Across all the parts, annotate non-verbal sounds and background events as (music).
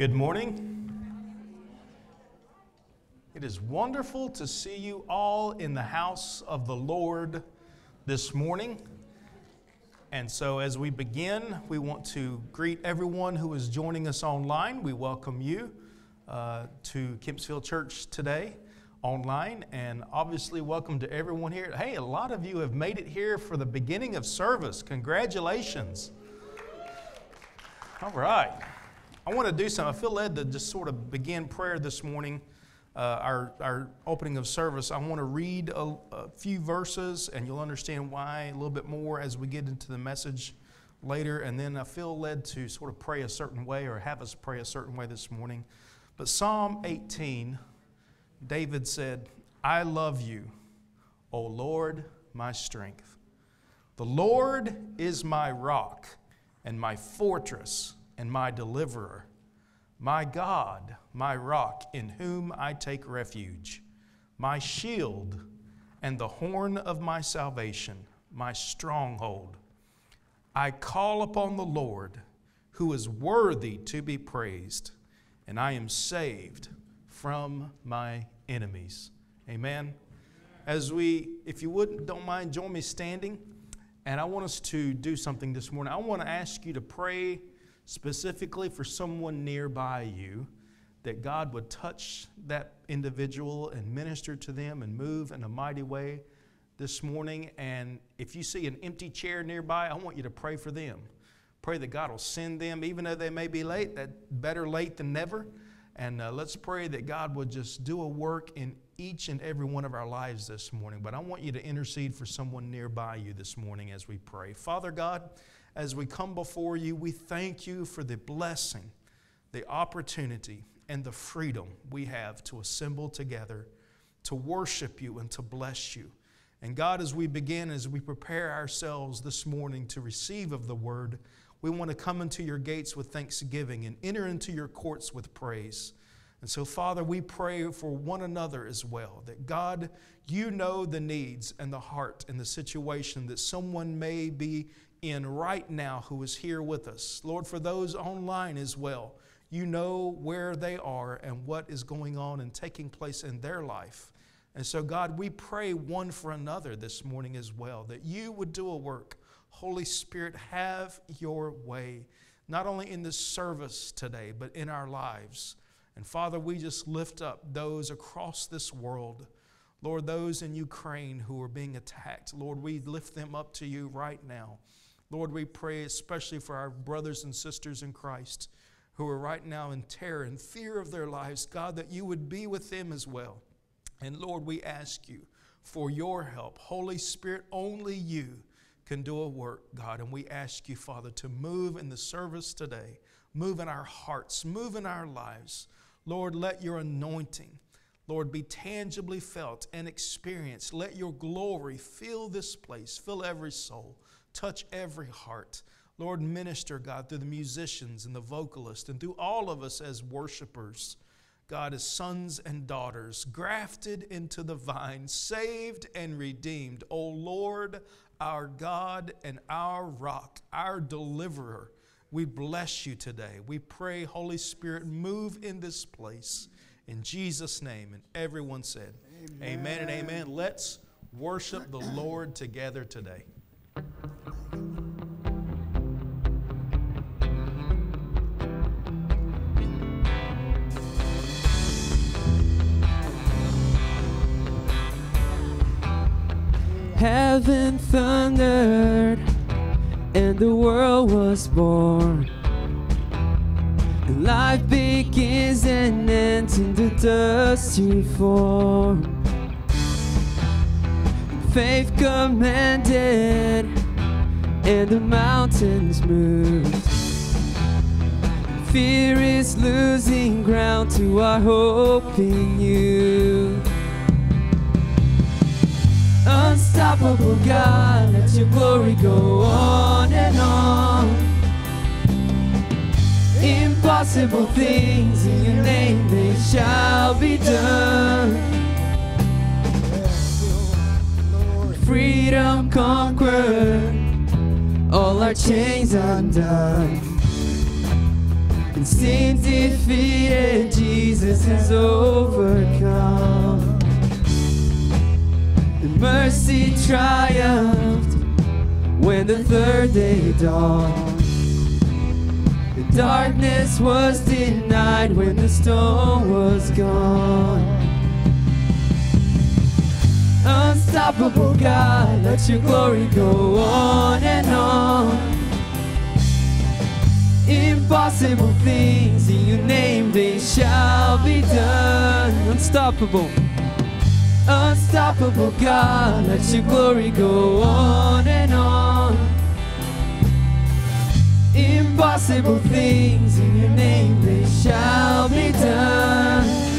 Good morning. It is wonderful to see you all in the house of the Lord this morning. And so, as we begin, we want to greet everyone who is joining us online. We welcome you uh, to Kempsville Church today online, and obviously, welcome to everyone here. Hey, a lot of you have made it here for the beginning of service. Congratulations. All right. I want to do something. I feel led to just sort of begin prayer this morning, uh, our, our opening of service. I want to read a, a, few verses, and you'll understand why a little bit more as we get into the message later. And then I feel led to sort of pray a certain way or have us pray a certain way this morning. But Psalm 18, David said, I love you, O Lord, my strength. The Lord is my rock and my fortress and my deliverer, my God, my rock, in whom I take refuge, my shield and the horn of my salvation, my stronghold. I call upon the Lord, who is worthy to be praised, and I am saved from my enemies. Amen. As we, if you wouldn't, don't mind, join me standing. And I want us to do something this morning. I want to ask you to pray specifically for someone nearby you, that God would touch that individual and minister to them and move in a mighty way this morning. And if you see an empty chair nearby, I want you to pray for them. Pray that God will send them, even though they may be late, that better late than never. And uh, let's pray that God would just do a work in each and every one of our lives this morning. But I want you to intercede for someone nearby you this morning as we pray. Father God, as we come before you, we thank you for the blessing, the opportunity, and the freedom we have to assemble together to worship you and to bless you. And God, as we begin, as we prepare ourselves this morning to receive of the word, we want to come into your gates with thanksgiving and enter into your courts with praise. And so, Father, we pray for one another as well that God, you know the needs and the heart and the situation that someone may be in right now who is here with us. Lord, for those online as well, you know where they are and what is going on and taking place in their life. And so, God, we pray one for another this morning as well, that you would do a work. Holy Spirit, have your way, not only in this service today, but in our lives. And Father, we just lift up those across this world. Lord, those in Ukraine who are being attacked, Lord, we lift them up to you right now. Lord, we pray especially for our brothers and sisters in Christ who are right now in terror and fear of their lives, God, that you would be with them as well. And Lord, we ask you for your help. Holy Spirit, only you can do a work, God. And we ask you, Father, to move in the service today, move in our hearts, move in our lives. Lord, let your anointing, Lord, be tangibly felt and experienced. Let your glory fill this place, fill every soul. Touch every heart. Lord, minister, God, through the musicians and the vocalists and through all of us as worshipers. God, as sons and daughters, grafted into the vine, saved and redeemed. O Lord, our God and our rock, our deliverer, we bless you today. We pray, Holy Spirit, move in this place. In Jesus' name. And everyone said, Amen, amen and amen. Let's worship the Lord together today. Heaven thundered and the world was born. Life begins and ends in the dust you form. Faith commanded and the mountains moved. Fear is losing ground to our hope in you. Unstoppable God, let your glory go on and on. Impossible things in your name, they shall be done. Freedom conquered, all our chains undone. and sin defeated, Jesus has overcome. And mercy triumphed when the third day dawned. The darkness was denied when the stone was gone. Unstoppable God, let your glory go on and on. Impossible things in your name, they shall be done. Unstoppable. Unstoppable God, let your glory go on and on. Impossible things in your name, they shall be done.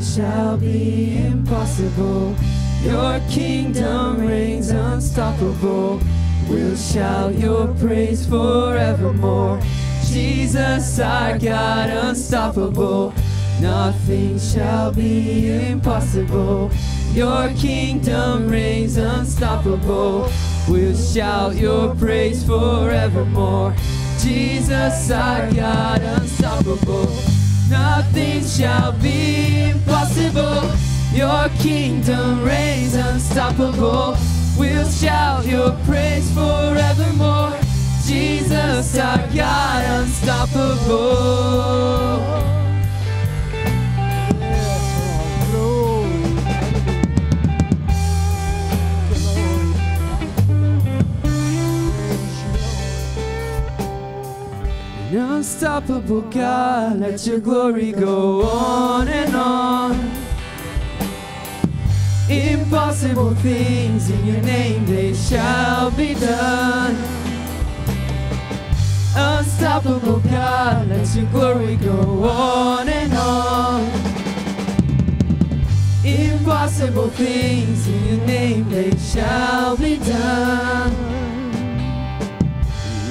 Shall be impossible. Your kingdom reigns unstoppable. We'll shout your praise forevermore. Jesus, our God, unstoppable. Nothing shall be impossible. Your kingdom reigns unstoppable. We'll shout your praise forevermore. Jesus, our God, unstoppable. Nothing shall be impossible. Your kingdom reigns unstoppable. We'll shout your praise forevermore. Jesus, our God, unstoppable. An unstoppable God, let your glory go on and on. Impossible things in your name, they shall be done. Unstoppable God, let your glory go on and on. Impossible things in your name, they shall be done.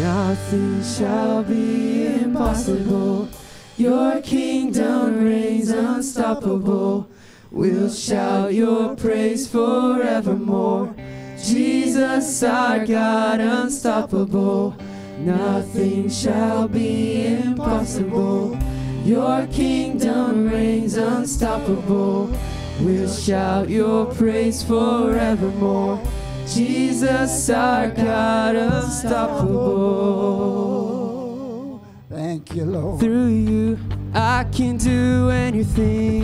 Nothing shall be impossible. Your kingdom reigns unstoppable. We'll shout your praise forevermore. Jesus, our God, unstoppable. Nothing shall be impossible. Your kingdom reigns unstoppable. We'll shout your praise forevermore. Jesus, our God, unstoppable. Thank you, Lord. Through you, I can do anything,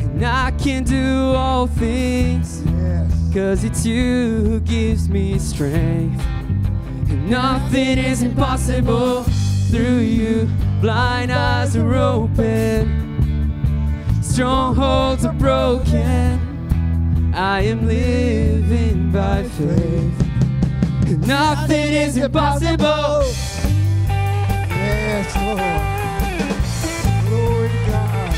and I can do all things. Yes. Cause it's you who gives me strength. And nothing is impossible through you. Blind eyes are open, strongholds are broken. I am living by faith. Nothing is impossible. Yes, Lord. Glory to God.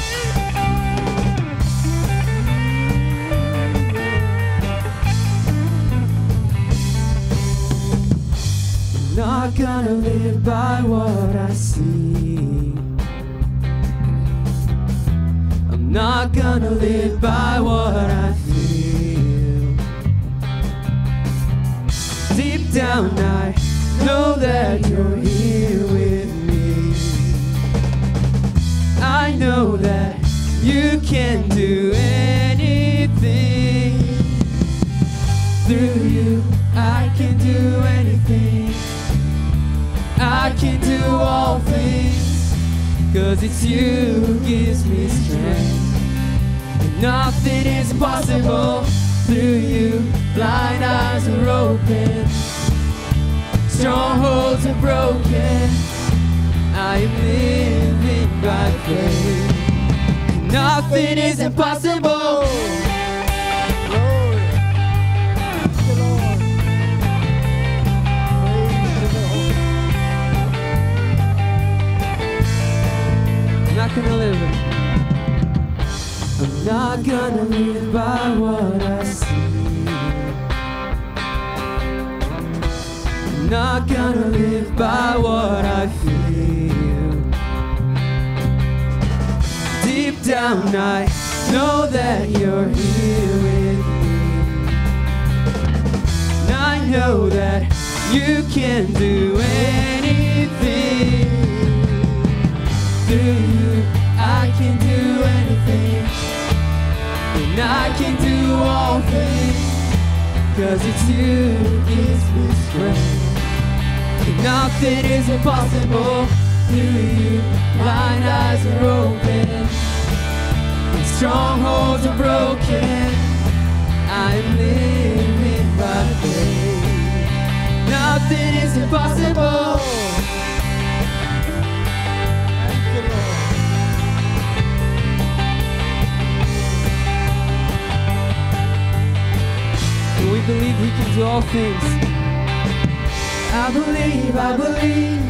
Not gonna live by what I see. I'm not gonna live by what I feel. Down, I know that you're here with me. I know that you can do anything. Through you, I can do anything. I can do all things. Cause it's you who gives me strength. Nothing is impossible through you. Blind eyes are open. Strongholds are broken. I am living by faith. Nothing is impossible. Glory. Thank you, Lord. Praise you, Lord. I'm not gonna live. I'm not gonna live by what I see. not gonna live by what I feel. Deep down, I know that you're here with me. And I know that you can do anything. Through you, I can do anything. And I can do all things. Cause it's you, it's me strength. Nothing is impossible through you. Blind eyes are open. Strongholds are broken. I am living by faith. Nothing is impossible. We believe we can do all things. I believe, I believe.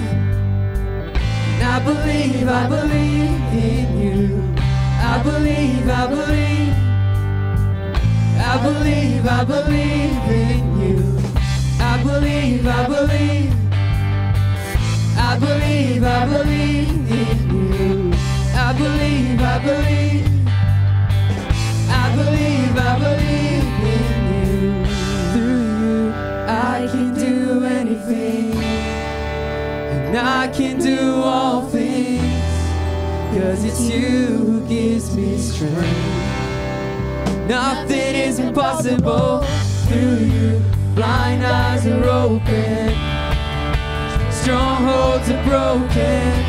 And I believe, I believe in you. I believe, I believe. I believe, I believe in you. I believe, I believe. I believe, I believe in you. I believe, I believe. I believe, I believe anything. And I can do all things. Cause it's you who gives me strength. Nothing is impossible through you. Blind eyes are open. Strongholds are broken.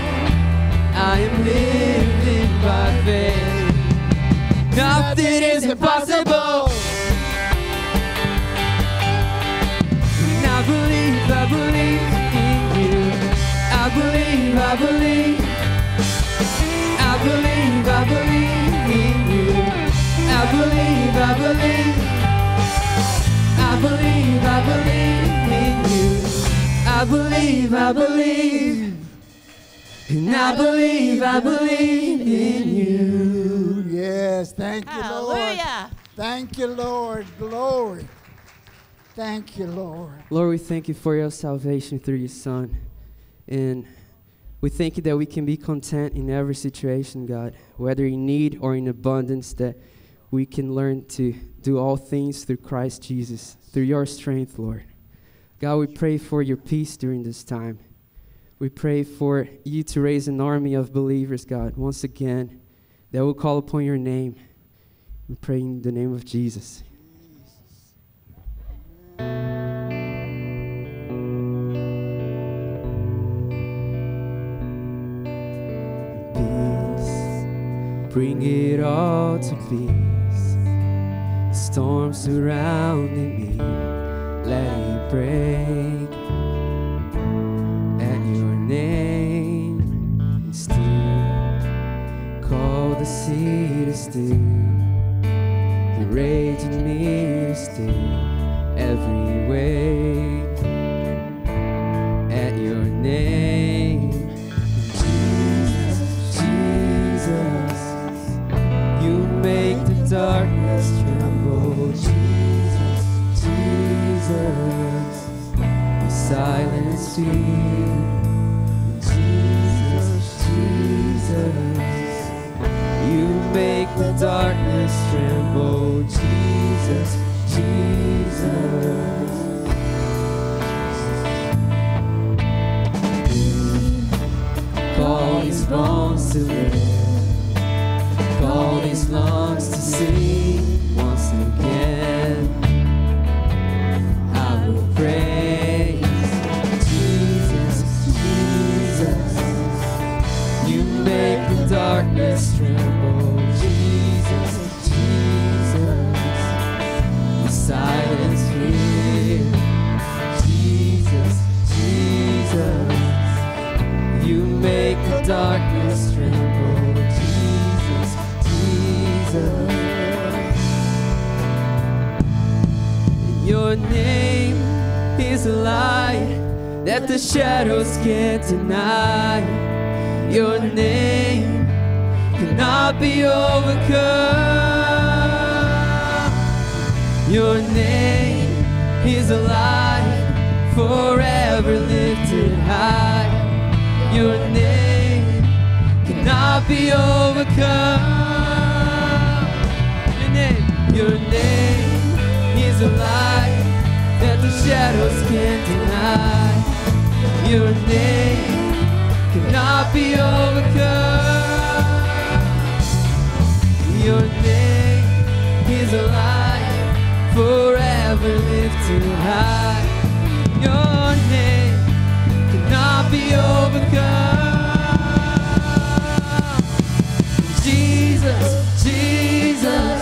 I am living by faith. Nothing is impossible. I believe in you. I believe, I believe. I believe, I believe in you. I believe, I believe. I believe, I believe in you. I believe, I believe. And I believe, I believe in you. Yes, thank you, Lord. Hallelujah. Thank you, Lord. Glory. Thank you, Lord. Lord, we thank you for your salvation through your Son. And we thank you that we can be content in every situation, God, whether in need or in abundance, that we can learn to do all things through Christ Jesus, through your strength, Lord. God, we pray for your peace during this time. We pray for you to raise an army of believers, God, once again, that will call upon your name. We pray in the name of Jesus. Peace. Bring it all to peace. The storm surrounding me, let it break. At your name, and still call the sea to still, the rage in me to still every way At your name. Jesus, Jesus, you make the darkness tremble. Jesus, Jesus, you silence fear. Jesus, Jesus, you make the darkness tremble. Jesus. Call these bones to live. Call these lungs to sing is a light that the shadows can't deny. Your name cannot be overcome. Your name is a light forever lifted high. Your name cannot be overcome. Your name, your name is a light that the shadows can't deny. Your name cannot be overcome. Your name is a light forever lifted high. Your name cannot be overcome. Jesus, Jesus,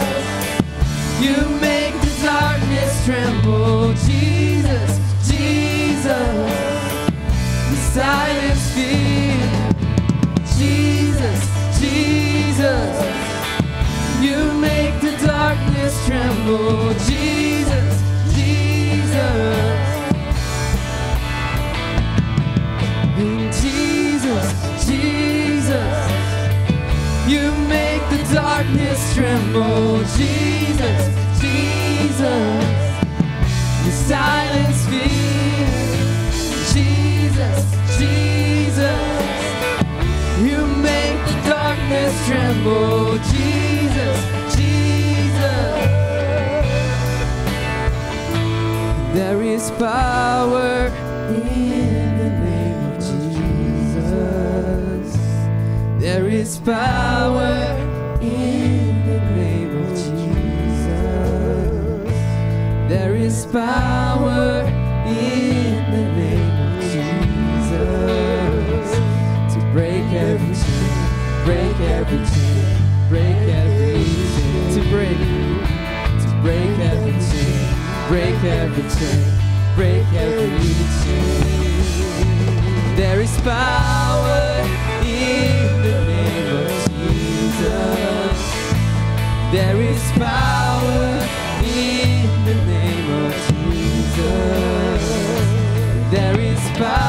you make the darkness tremble. Jesus, tremble. Jesus, Jesus. And Jesus, Jesus, you make the darkness tremble. Jesus, Jesus, you silence fear. Jesus, Jesus, you make the darkness tremble. Jesus. Power in the name of Jesus. There is power in the name of Jesus. There is power in the name of Jesus to break every chain, break every chain, break every chain, to break, to break every chain, break every chain, break every chain. There is power in the name of Jesus. There is power in the name of Jesus. There is power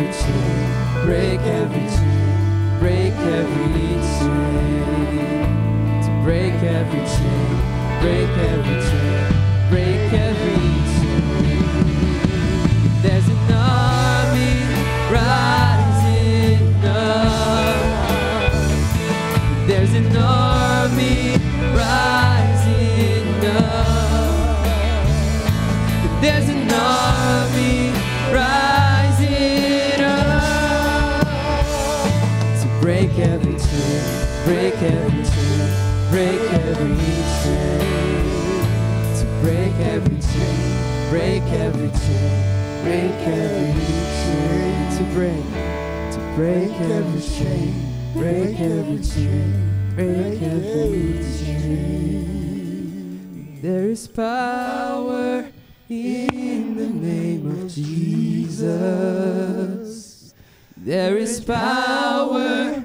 every chain, break every chain, break every chain to break every chain, break every chain, break every chain. There's an army rising up. There's an army rising up. There's an army break every chain, break every chain, to break every chain, break every chain, break every chain, to break, to break every chain, break every chain, break every chain. There is power in the name of Jesus. There is power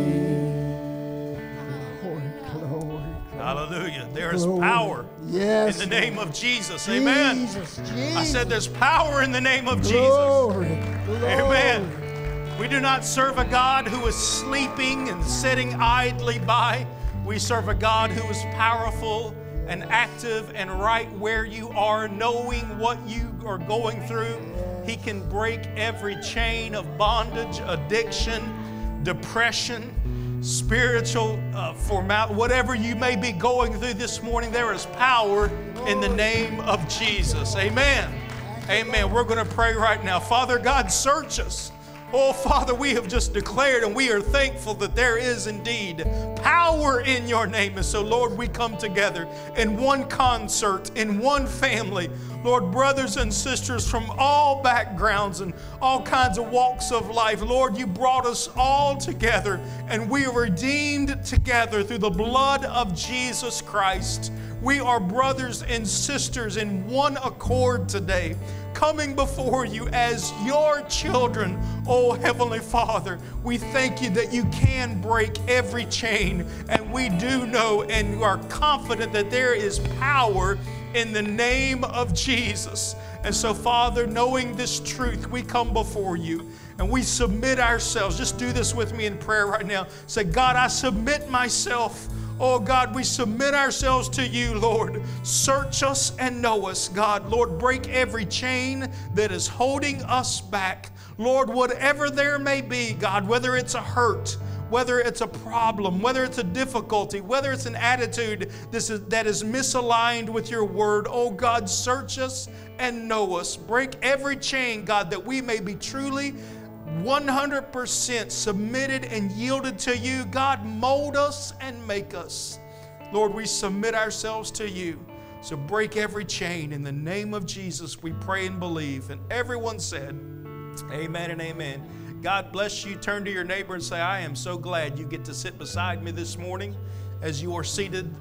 Hallelujah. There is power Yes. in the name of Jesus. Amen. Jesus, Jesus. I said there's power in the name of Jesus. Glory, glory. Amen. We do not serve a God who is sleeping and sitting idly by. We serve a God who is powerful and active and right where you are, knowing what you are going through. He can break every chain of bondage, addiction, depression. Spiritual uh, whatever you may be going through this morning, there is power in the name of Jesus. Amen. Amen. We're going to pray right now. Father God, search us. Oh, Father, we have just declared and we are thankful that there is indeed power in your name. And so, Lord, we come together in one concert, in one family. Lord, brothers and sisters from all backgrounds and all kinds of walks of life. Lord, you brought us all together and we are redeemed together through the blood of Jesus Christ. We are brothers and sisters in one accord today coming before you as your children, oh Heavenly Father. We thank you that you can break every chain, and we do know and are confident that there is power in the name of Jesus. And so, Father, knowing this truth, we come before you and we submit ourselves. Just do this with me in prayer right now. Say, God, I submit myself Oh God, we submit ourselves to you, Lord. Search us and know us, God. Lord, break every chain that is holding us back. Lord, whatever there may be, God, whether it's a hurt, whether it's a problem, whether it's a difficulty, whether it's an attitude this is, that is misaligned with your word, oh God, search us and know us. Break every chain, God, that we may be truly 100% submitted and yielded to you. God, mold us and make us. Lord, we submit ourselves to you. So break every chain. In the name of Jesus, we pray and believe. And everyone said, Amen and amen. God bless you. Turn to your neighbor and say, I am so glad you get to sit beside me this morning as you are seated.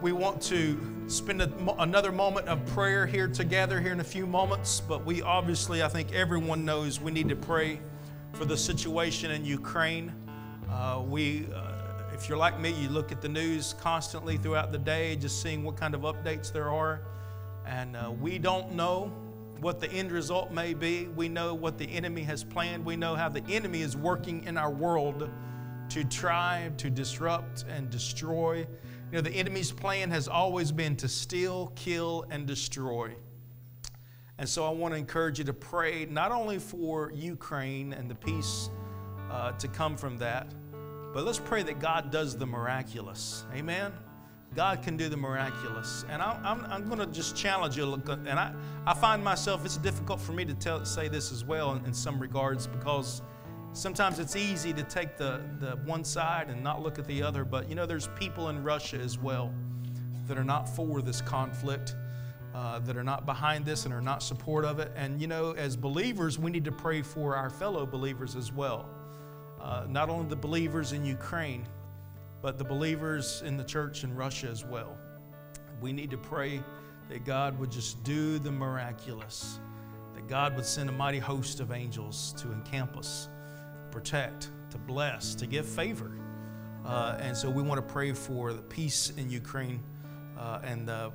We want to spend a, another moment of prayer here together here in a few moments, but we obviously, I think everyone knows we need to pray for the situation in Ukraine. Uh, we, uh, if you're like me, you look at the news constantly throughout the day, just seeing what kind of updates there are. And uh, we don't know what the end result may be. We know what the enemy has planned. We know how the enemy is working in our world to try to disrupt and destroy you know, the enemy's plan has always been to steal, kill, and destroy. And so I want to encourage you to pray not only for Ukraine and the peace uh, to come from that, but let's pray that God does the miraculous. Amen? God can do the miraculous. And I, I'm, I'm going to just challenge you. And I, I find myself, it's difficult for me to tell, say this as well in, in some regards because Sometimes it's easy to take the, the one side and not look at the other, but you know, there's people in Russia as well that are not for this conflict, uh, that are not behind this and are not support of it. And you know, as believers, we need to pray for our fellow believers as well. Uh, not only the believers in Ukraine, but the believers in the church in Russia as well. We need to pray that God would just do the miraculous, that God would send a mighty host of angels to encamp us protect, to bless, to give favor. Uh, and so we want to pray for the peace in Ukraine uh, and uh,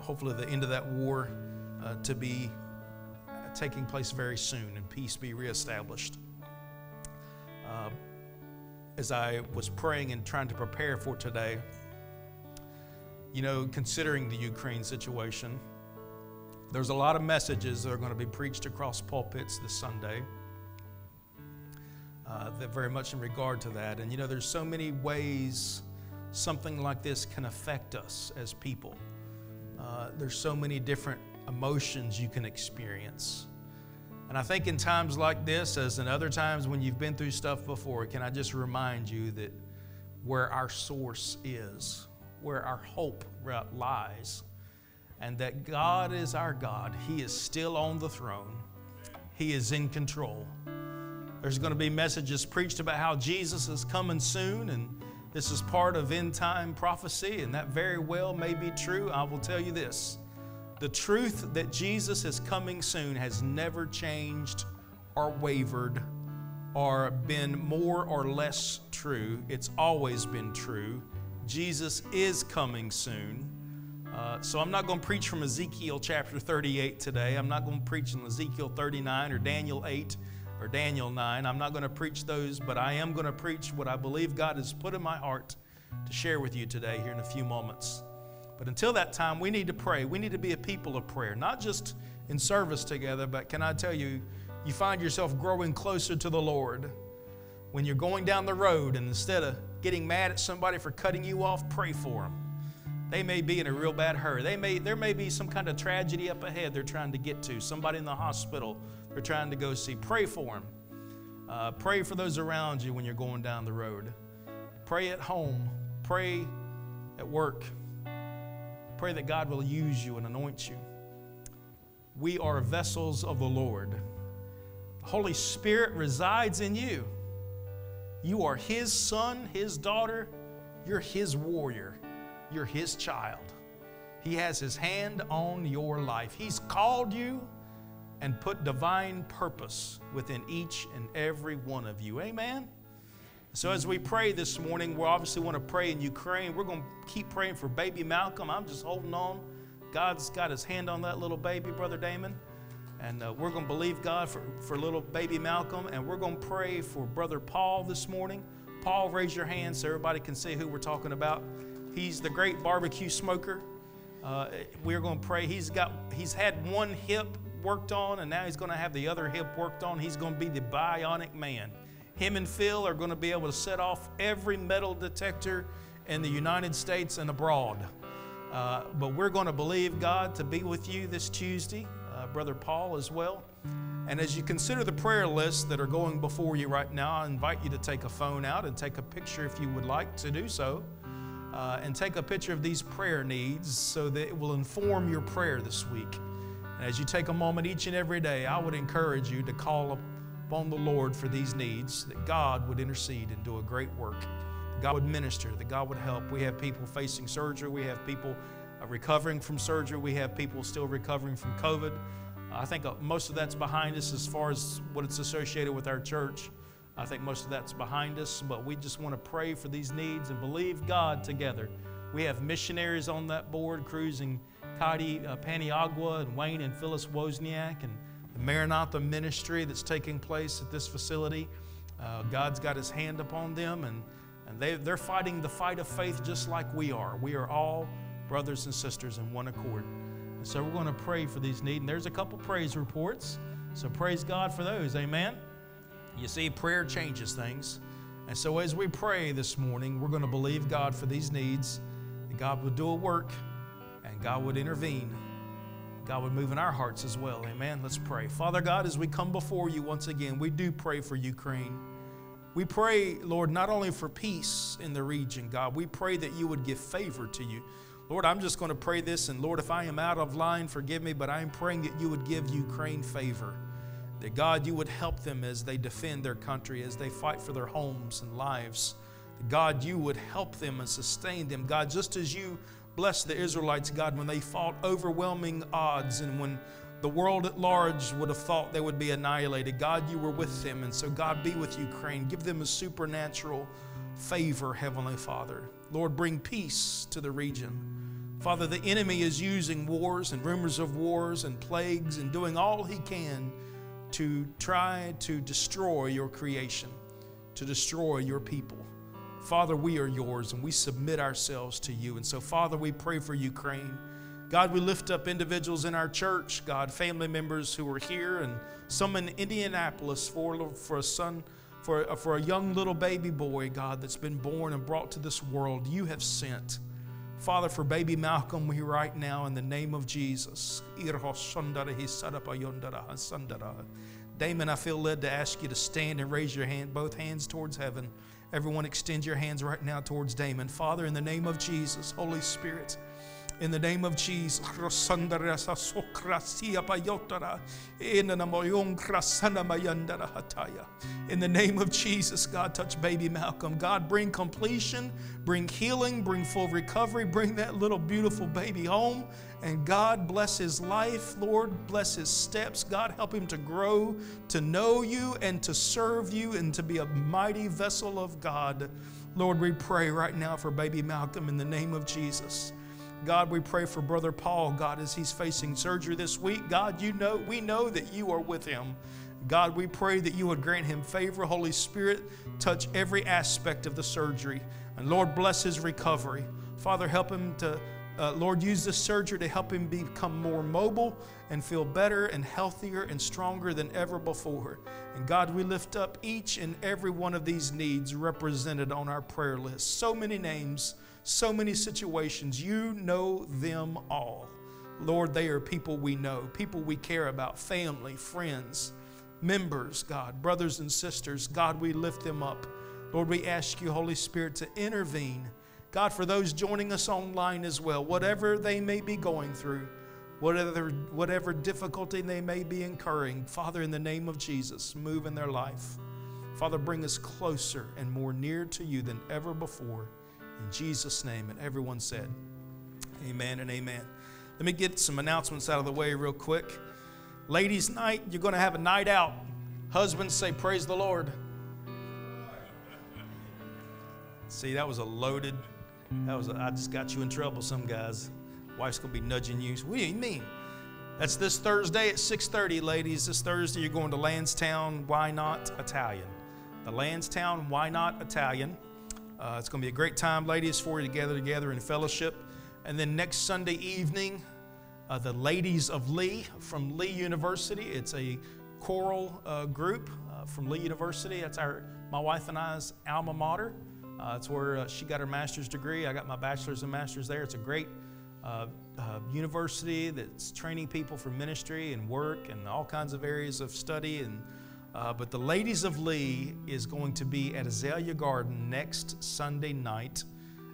hopefully the end of that war uh, to be taking place very soon and peace be reestablished. As I was praying and trying to prepare for today, you know, considering the Ukraine situation, there's a lot of messages that are going to be preached across pulpits this Sunday uh, that very much in regard to that. And you know, there's so many ways something like this can affect us as people. Uh, there's so many different emotions you can experience. And I think in times like this, as in other times when you've been through stuff before, can I just remind you that where our source is, where our hope lies, and that God is our God. He is still on the throne, He is in control. There's going to be messages preached about how Jesus is coming soon, and this is part of end time prophecy, and that very well may be true. I will tell you this the truth that Jesus is coming soon has never changed or wavered or been more or less true. It's always been true. Jesus is coming soon. Uh, so I'm not going to preach from Ezekiel chapter 38 today. I'm not going to preach in Ezekiel 39 or Daniel 8 or Daniel 9. I'm not going to preach those, but I am going to preach what I believe God has put in my heart to share with you today here in a few moments. But until that time, we need to pray. We need to be a people of prayer, not just in service together, but can I tell you, you find yourself growing closer to the Lord. when you're going down the road and instead of getting mad at somebody for cutting you off, pray for them. They may be in a real bad hurry. They may, there may be some kind of tragedy up ahead they're trying to get to, somebody in the hospital they're trying to go see. Pray for them. Uh, pray for those around you when you're going down the road. Pray at home. Pray at work. Pray that God will use you and anoint you. We are vessels of the Lord. The Holy Spirit resides in you. You are His son, His daughter. You're His warrior. You're His child. He has His hand on your life. He's called you and put divine purpose within each and every one of you. Amen. So, as we pray this morning, we obviously want to pray in Ukraine. We're going to keep praying for baby Malcolm. I'm just holding on. God's got his hand on that little baby, Brother Damon. And uh, we're going to believe God for, for little baby Malcolm. And we're going to pray for Brother Paul this morning. Paul, raise your hand so everybody can see who we're talking about. He's the great barbecue smoker. Uh, we're going to pray. He's got he's had one hip worked on, and now he's going to have the other hip worked on. He's going to be the bionic man. Him and Phil are going to be able to set off every metal detector in the United States and abroad. Uh, but we're going to believe God to be with you this Tuesday, uh, Brother Paul as well. And as you consider the prayer lists that are going before you right now, I invite you to take a phone out and take a picture if you would like to do so. Uh, and take a picture of these prayer needs so that it will inform your prayer this week. And as you take a moment each and every day, I would encourage you to call upon the Lord for these needs, that God would intercede and do a great work. God would minister, that God would help. We have people facing surgery, we have people uh, recovering from surgery, we have people still recovering from COVID. I think uh, most of that's behind us as far as what it's associated with our church. I think most of that's behind us, but we just want to pray for these needs and believe God together. We have missionaries on that board cruising Cody uh, Paniagua and Wayne and Phyllis Wozniak and the Maranatha ministry that's taking place at this facility. Uh, God's got his hand upon them, and, and they, they're fighting the fight of faith just like we are. We are all brothers and sisters in one accord. And so we're going to pray for these needs. And there's a couple praise reports. So praise God for those. Amen. You see, prayer changes things. And so as we pray this morning, we're going to believe God for these needs, that God will do a work and God would intervene. God would move in our hearts as well. Amen. Let's pray. Father God, as we come before you once again, we do pray for Ukraine. We pray, Lord, not only for peace in the region, God, we pray that you would give favor to you. Lord, I'm just going to pray this, and Lord, if I am out of line, forgive me, but I'm praying that you would give Ukraine favor. That God, you would help them as they defend their country, as they fight for their homes and lives. That God, you would help them and sustain them. God, just as you Bless the Israelites, God, when they fought overwhelming odds and when the world at large would have thought they would be annihilated. God, you were with them. And so, God, be with Ukraine. Give them a supernatural favor, Heavenly Father. Lord, bring peace to the region. Father, the enemy is using wars and rumors of wars and plagues and doing all he can to try to destroy your creation, to destroy your people. Father, we are yours and we submit ourselves to you. And so, Father, we pray for Ukraine. God, we lift up individuals in our church, God, family members who are here, and some in Indianapolis for, for a son, for, uh, for a young little baby boy, God, that's been born and brought to this world. You have sent. Father, for baby Malcolm, we right now in the name of Jesus. Damon, I feel led to ask you to stand and raise your hand, both hands towards heaven. Everyone, extend your hands right now towards Damon. Father, in the name of Jesus, Holy Spirit, in the name of Jesus. In the name of Jesus, God, touch baby Malcolm. God, bring completion, bring healing, bring full recovery, bring that little beautiful baby home. And God, bless his life. Lord, bless his steps. God, help him to grow, to know you, and to serve you, and to be a mighty vessel of God. Lord, we pray right now for baby Malcolm in the name of Jesus. God, we pray for Brother Paul, God, as he's facing surgery this week. God, you know, we know that you are with him. God, we pray that you would grant him favor. Holy Spirit, touch every aspect of the surgery. And Lord, bless his recovery. Father, help him to Uh, Lord, use this surgery to help him become more mobile and feel better and healthier and stronger than ever before. And God, we lift up each and every one of these needs represented on our prayer list. So many names, so many situations. You know them all. Lord, they are people we know, people we care about, family, friends, members, God, brothers and sisters. God, we lift them up. Lord, we ask you, Holy Spirit, to intervene God, for those joining us online as well, whatever they may be going through, whatever, whatever difficulty they may be incurring, Father, in the name of Jesus, move in their life. Father, bring us closer and more near to you than ever before. In Jesus' name. And everyone said, Amen and amen. Let me get some announcements out of the way real quick. Ladies' night, you're going to have a night out. Husbands say, Praise the Lord. (laughs) See, that was a loaded that was, I just got you in trouble, some guys. Wife's gonna be nudging you. What do you mean? That's this Thursday at 6:30, ladies. This Thursday you're going to Landstown. Why not Italian? The Landstown Why Not Italian. Uh, it's going to be a great time, ladies, for you to gather together in fellowship. And then next Sunday evening, uh, the Ladies of Lee from Lee University. It's a choral uh, group uh, from Lee University. That's our my wife and I's alma mater. Uh, it's where uh, she got her master's degree. I got my bachelor's and master's there. It's a great uh, uh, university that's training people for ministry and work and all kinds of areas of study. And uh, but the Ladies of Lee is going to be at Azalea Garden next Sunday night.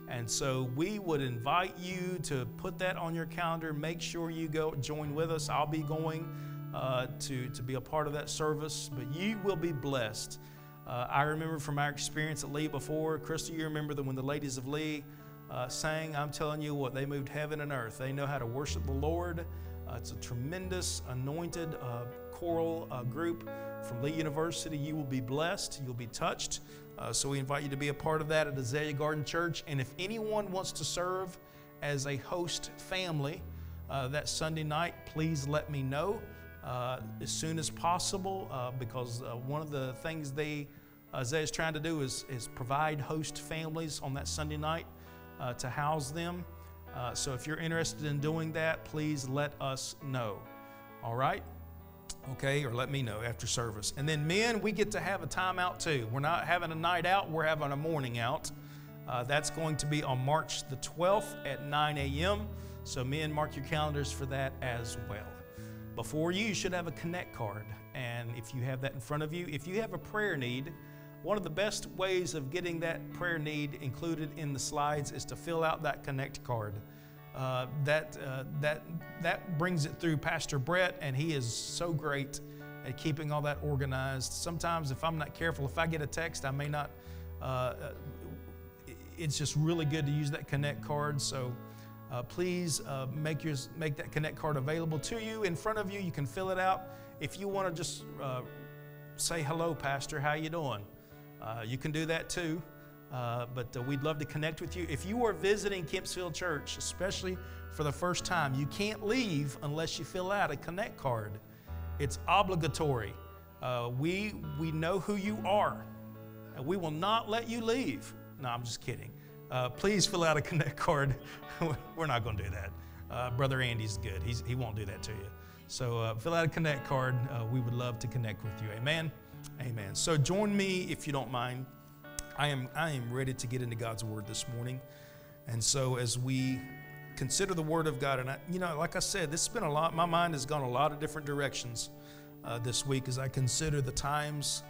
And so we would invite you to put that on your calendar. Make sure you go join with us. I'll be going uh, to, to be a part of that service, but you will be blessed. Uh, I remember from our experience at Lee before, Crystal, you remember that when the ladies of Lee uh, sang, I'm telling you what, they moved heaven and earth. They know how to worship the Lord. Uh, it's a tremendous anointed uh, choral uh, group from Lee University. You will be blessed, you'll be touched. Uh, so we invite you to be a part of that at Azalea Garden Church. And if anyone wants to serve as a host family that Sunday night, please let me know. Uh, as soon as possible uh, because uh, one of the things they Isaiah is trying to do is, is provide host families on that Sunday night uh, to house them. Uh, so if you're interested in doing that, please let us know. All right? Okay, or let me know after service. And then, men, we get to have a time out too. We're not having a night out, we're having a morning out. Uh, that's going to be on March the 12th at 9 a.m. So, men, mark your calendars for that as well. Before you, you should have a Connect card. And if you have that in front of you, if you have a prayer need, one of the best ways of getting that prayer need included in the slides is to fill out that Connect card. Uh, that, uh, that, that brings it through Pastor Brett, and he is so great at keeping all that organized. Sometimes, if I'm not careful, if I get a text, I may not. Uh, uh it's just really good to use that Connect card. So uh, please uh, make, yours, make that Connect card available to you in front of you. You can fill it out. If you want to just say hello, Pastor, how you doing? Uh, you can do that too, uh, but uh, we'd love to connect with you. If you are visiting Kempsville Church, especially for the first time, you can't leave unless you fill out a Connect card. It's obligatory. Uh, we, we know who you are, and we will not let you leave. No, I'm just kidding. Uh, please fill out a Connect (laughs) card. We're not going to do that. Uh, Brother Andy's good. He's, he won't do that to you. So fill out a Connect card. we would love to connect with you. Amen. Amen. So join me if you don't mind. I am I am ready to get into God's word this morning. And so as we consider the word of God and I, you know like I said this has been a lot my mind has gone a lot of different directions uh, this week as I consider the times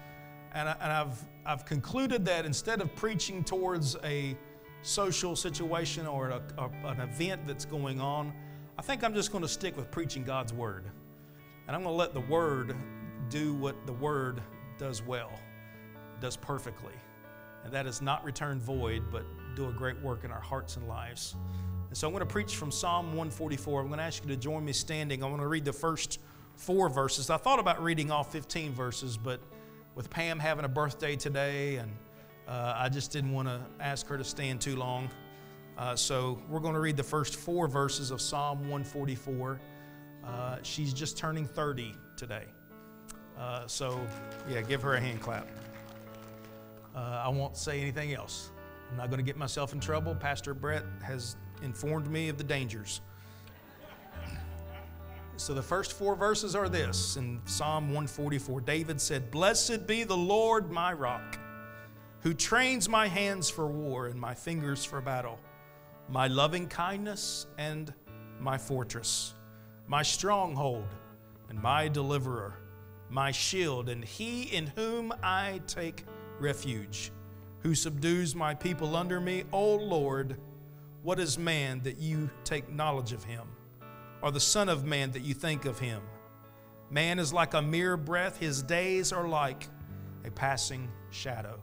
and, I, and I've I've concluded that instead of preaching towards a social situation or a, a, an event that's going on, I think I'm just going to stick with preaching God's word. And I'm going to let the word do what the word does well, does perfectly. And that is not return void, but do a great work in our hearts and lives. And so I'm going to preach from Psalm 144. I'm going to ask you to join me standing. I want to read the first four verses. I thought about reading all 15 verses, but with Pam having a birthday today, and uh, I just didn't want to ask her to stand too long. Uh, so we're going to read the first four verses of Psalm 144. Uh, she's just turning 30 today. Uh, so, yeah, give her a hand clap. Uh, I won't say anything else. I'm not going to get myself in trouble. Pastor Brett has informed me of the dangers. So the first four verses are this in Psalm 144 David said, Blessed be the Lord my rock, who trains my hands for war and my fingers for battle, my loving kindness and my fortress, my stronghold and my deliverer, my shield, and he in whom I take refuge, who subdues my people under me. O Lord, what is man that you take knowledge of him? or the Son of Man that you think of him. Man is like a mere breath, his days are like a passing shadow.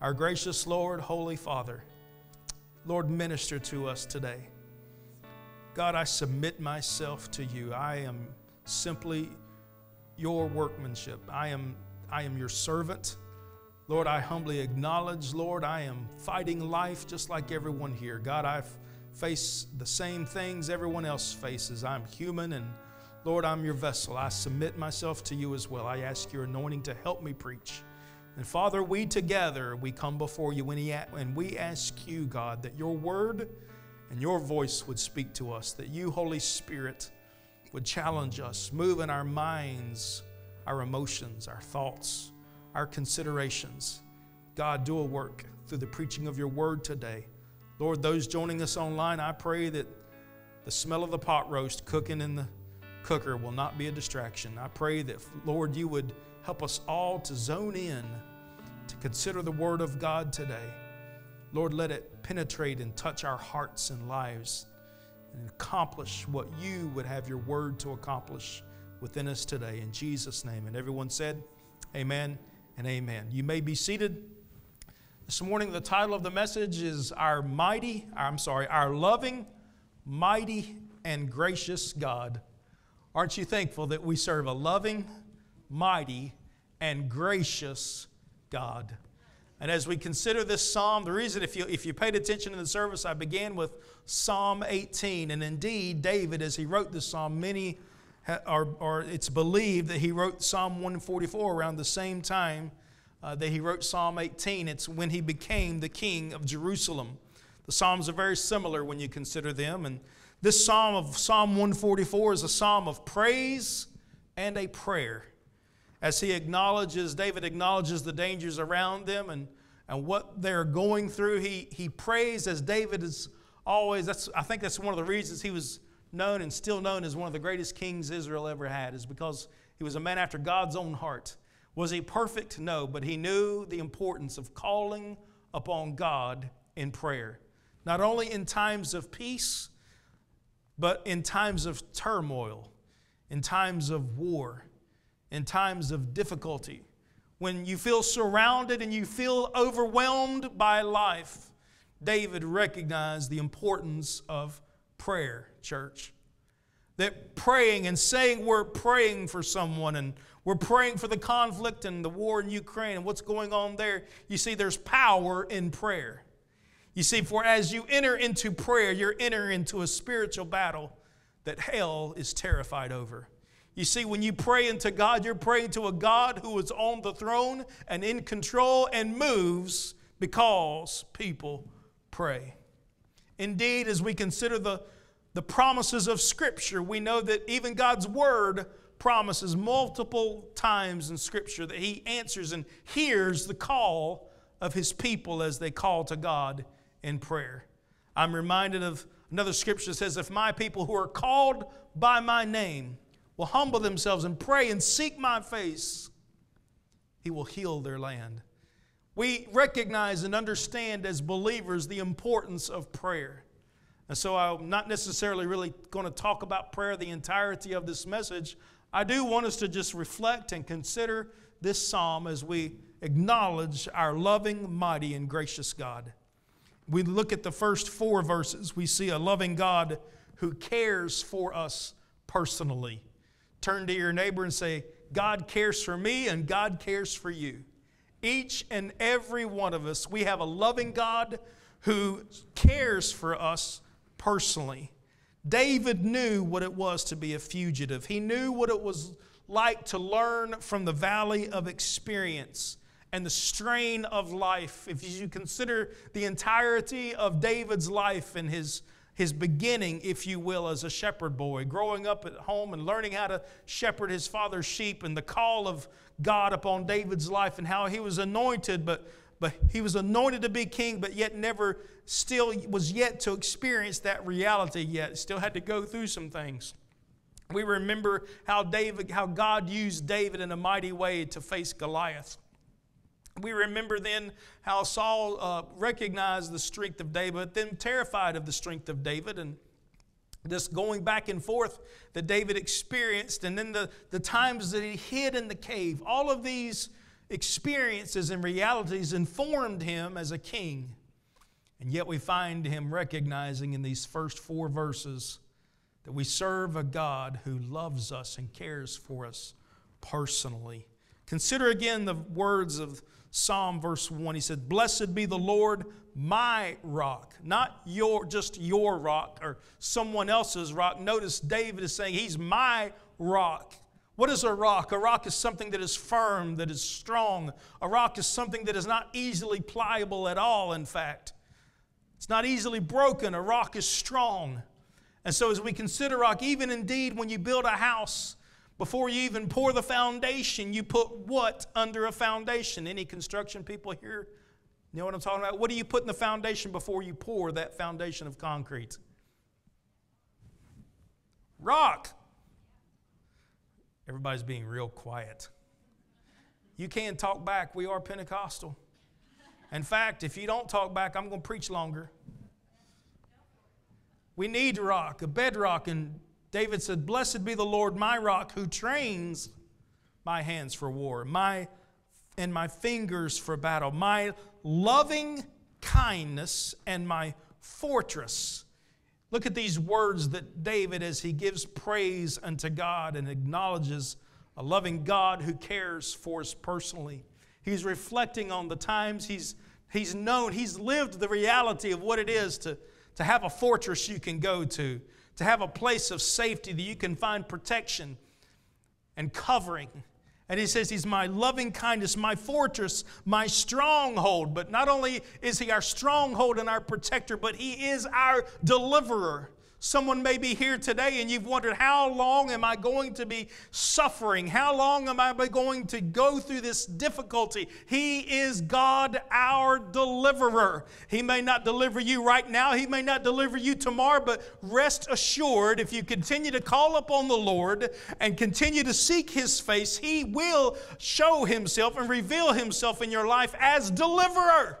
Our gracious Lord, Holy Father, Lord, minister to us today. God, I submit myself to you. I am simply your workmanship. I am, I am your servant. Lord, I humbly acknowledge, Lord, I am fighting life just like everyone here. God, I've face the same things everyone else faces. I'm human, and Lord, I'm your vessel. I submit myself to you as well. I ask your anointing to help me preach. And Father, we together, we come before you and we ask you, God, that your word and your voice would speak to us, that you, Holy Spirit, would challenge us, move in our minds, our emotions, our thoughts, our considerations. God, do a work through the preaching of your word today. Lord, those joining us online, I pray that the smell of the pot roast cooking in the cooker will not be a distraction. I pray that, Lord, you would help us all to zone in to consider the Word of God today. Lord, let it penetrate and touch our hearts and lives and accomplish what you would have your Word to accomplish within us today. In Jesus' name. And everyone said, Amen and amen. You may be seated. This morning, the title of the message is Our Mighty, I'm sorry, Our Loving, Mighty, and Gracious God. Aren't you thankful that we serve a loving, mighty, and gracious God? And as we consider this psalm, the reason, if you, if you paid attention in the service, I began with Psalm 18. And indeed, David, as he wrote this psalm, many, are, or it's believed that he wrote Psalm 144 around the same time uh, that he wrote Psalm 18. It's when he became the king of Jerusalem. The Psalms are very similar when you consider them. And this Psalm of Psalm 144 is a psalm of praise and a prayer. As he acknowledges, David acknowledges the dangers around them and, and what they're going through. He, he prays as David is always, that's, I think that's one of the reasons he was known and still known as one of the greatest kings Israel ever had, is because he was a man after God's own heart. Was he perfect? No, but he knew the importance of calling upon God in prayer. Not only in times of peace, but in times of turmoil, in times of war, in times of difficulty. When you feel surrounded and you feel overwhelmed by life, David recognized the importance of prayer, church. That praying and saying we're praying for someone and we're praying for the conflict and the war in Ukraine and what's going on there. You see, there's power in prayer. You see, for as you enter into prayer, you're entering into a spiritual battle that hell is terrified over. You see, when you pray into God, you're praying to a God who is on the throne and in control and moves because people pray. Indeed, as we consider the, the promises of Scripture, we know that even God's Word promises multiple times in Scripture that He answers and hears the call of His people as they call to God in prayer. I'm reminded of another scripture that says, If my people who are called by my name will humble themselves and pray and seek my face, He will heal their land. We recognize and understand as believers the importance of prayer. And so I'm not necessarily really going to talk about prayer the entirety of this message. I do want us to just reflect and consider this psalm as we acknowledge our loving, mighty, and gracious God. We look at the first four verses, we see a loving God who cares for us personally. Turn to your neighbor and say, God cares for me and God cares for you. Each and every one of us, we have a loving God who cares for us personally. David knew what it was to be a fugitive. He knew what it was like to learn from the valley of experience and the strain of life. If you consider the entirety of David's life and his, his beginning, if you will, as a shepherd boy, growing up at home and learning how to shepherd his father's sheep, and the call of God upon David's life, and how he was anointed, but but he was anointed to be king, but yet never still was yet to experience that reality yet. Still had to go through some things. We remember how David, how God used David in a mighty way to face Goliath. We remember then how Saul uh, recognized the strength of David, then terrified of the strength of David, and this going back and forth that David experienced, and then the, the times that he hid in the cave. All of these experiences and realities informed him as a king. And yet we find him recognizing in these first four verses that we serve a God who loves us and cares for us personally. Consider again the words of Psalm verse 1. He said, Blessed be the Lord, my rock. Not your just your rock or someone else's rock. Notice David is saying, He's my rock. What is a rock? A rock is something that is firm, that is strong. A rock is something that is not easily pliable at all, in fact. It's not easily broken. A rock is strong. And so, as we consider rock, even indeed when you build a house, before you even pour the foundation, you put what under a foundation? Any construction people here? You know what I'm talking about? What do you put in the foundation before you pour that foundation of concrete? Rock. Everybody's being real quiet. You can talk back. We are Pentecostal. In fact, if you don't talk back, I'm going to preach longer. We need rock, a bedrock. And David said, Blessed be the Lord, my rock, who trains my hands for war, my and my fingers for battle, my loving kindness and my fortress. Look at these words that David, as he gives praise unto God and acknowledges a loving God who cares for us personally. He's reflecting on the times he's, he's known, he's lived the reality of what it is to, to have a fortress you can go to, to have a place of safety that you can find protection and covering. And he says, He's my loving kindness, my fortress, my stronghold. But not only is He our stronghold and our protector, but He is our deliverer. Someone may be here today and you've wondered, how long am I going to be suffering? How long am I going to go through this difficulty? He is God, our deliverer. He may not deliver you right now, He may not deliver you tomorrow, but rest assured, if you continue to call upon the Lord and continue to seek His face, He will show Himself and reveal Himself in your life as deliverer.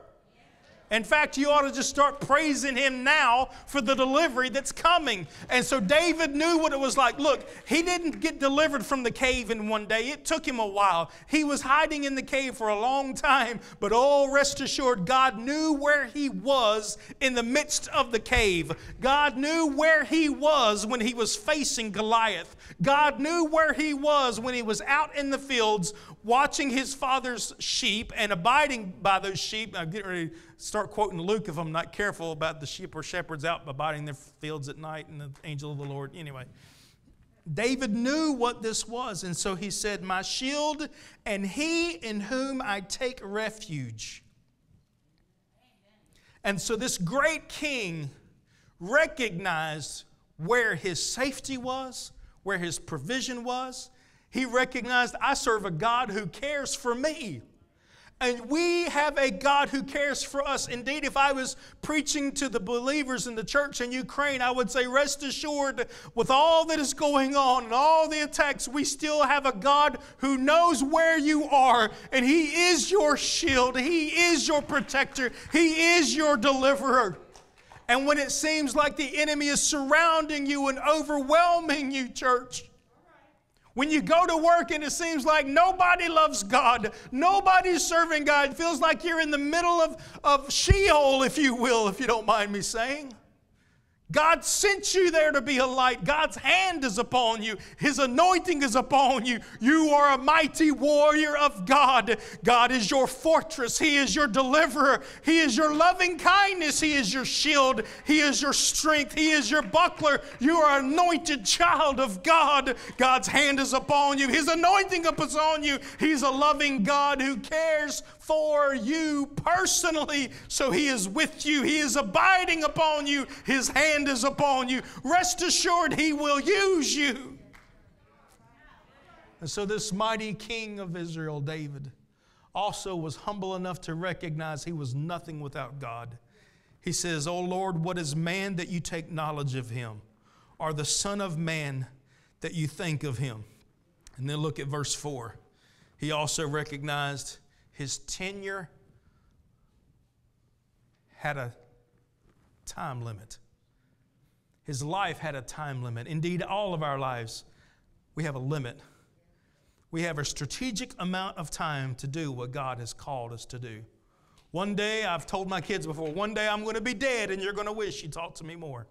In fact, you ought to just start praising him now for the delivery that's coming. And so David knew what it was like. Look, he didn't get delivered from the cave in one day, it took him a while. He was hiding in the cave for a long time, but oh, rest assured, God knew where he was in the midst of the cave. God knew where he was when he was facing Goliath. God knew where he was when he was out in the fields watching his father's sheep and abiding by those sheep. I'm getting ready to start quoting Luke if I'm not careful about the sheep or shepherds out abiding their fields at night and the angel of the Lord. Anyway, David knew what this was, and so he said, My shield and he in whom I take refuge. And so this great king recognized where his safety was, where his provision was, he recognized, I serve a God who cares for me. And we have a God who cares for us. Indeed, if I was preaching to the believers in the church in Ukraine, I would say, rest assured, with all that is going on and all the attacks, we still have a God who knows where you are, and He is your shield, He is your protector, He is your deliverer. And when it seems like the enemy is surrounding you and overwhelming you, church, when you go to work and it seems like nobody loves God, nobody's serving God, it feels like you're in the middle of, of Sheol, if you will, if you don't mind me saying. God sent you there to be a light. God's hand is upon you. His anointing is upon you. You are a mighty warrior of God. God is your fortress. He is your deliverer. He is your loving kindness. He is your shield. He is your strength. He is your buckler. You are anointed child of God. God's hand is upon you. His anointing is upon you. He's a loving God who cares for you personally. So He is with you. He is abiding upon you. His hand is upon you. Rest assured, He will use you. And so, this mighty king of Israel, David, also was humble enough to recognize he was nothing without God. He says, O Lord, what is man that you take knowledge of him, or the Son of Man that you think of him? And then look at verse 4. He also recognized his tenure had a time limit. His life had a time limit. Indeed, all of our lives, we have a limit. We have a strategic amount of time to do what God has called us to do. One day, I've told my kids before, one day I'm going to be dead and you're going to wish you talked to me more.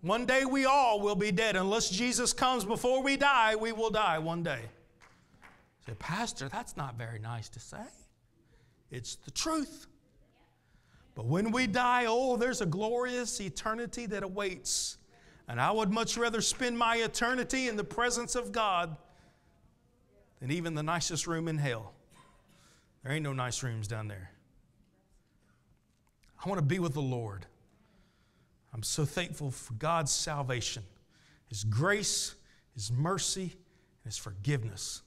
One day we all will be dead. Unless Jesus comes before we die, we will die one day. Say, Pastor, that's not very nice to say. It's the truth. But when we die, oh, there's a glorious eternity that awaits. And I would much rather spend my eternity in the presence of God than even the nicest room in hell. There ain't no nice rooms down there. I want to be with the Lord. I'm so thankful for God's salvation, His grace, His mercy, and His forgiveness.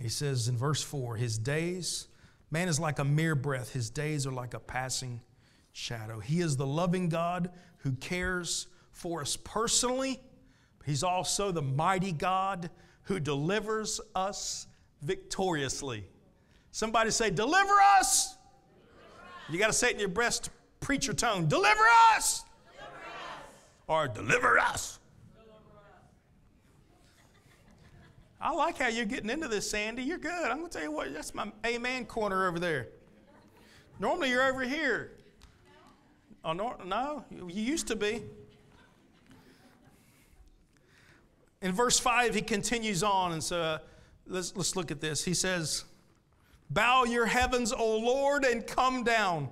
He says in verse 4 His days, man is like a mere breath, His days are like a passing shadow. He is the loving God who cares for us personally. He's also the mighty God who delivers us victoriously. Somebody say, Deliver us! You got to say it in your breast preacher tone Deliver us! Deliver us. Or deliver us. I like how you're getting into this, Sandy. You're good. I'm going to tell you what, that's my amen corner over there. Normally you're over here. Oh, no, no, you used to be. In verse 5, he continues on, and so uh, let's, let's look at this. He says, Bow your heavens, O Lord, and come down.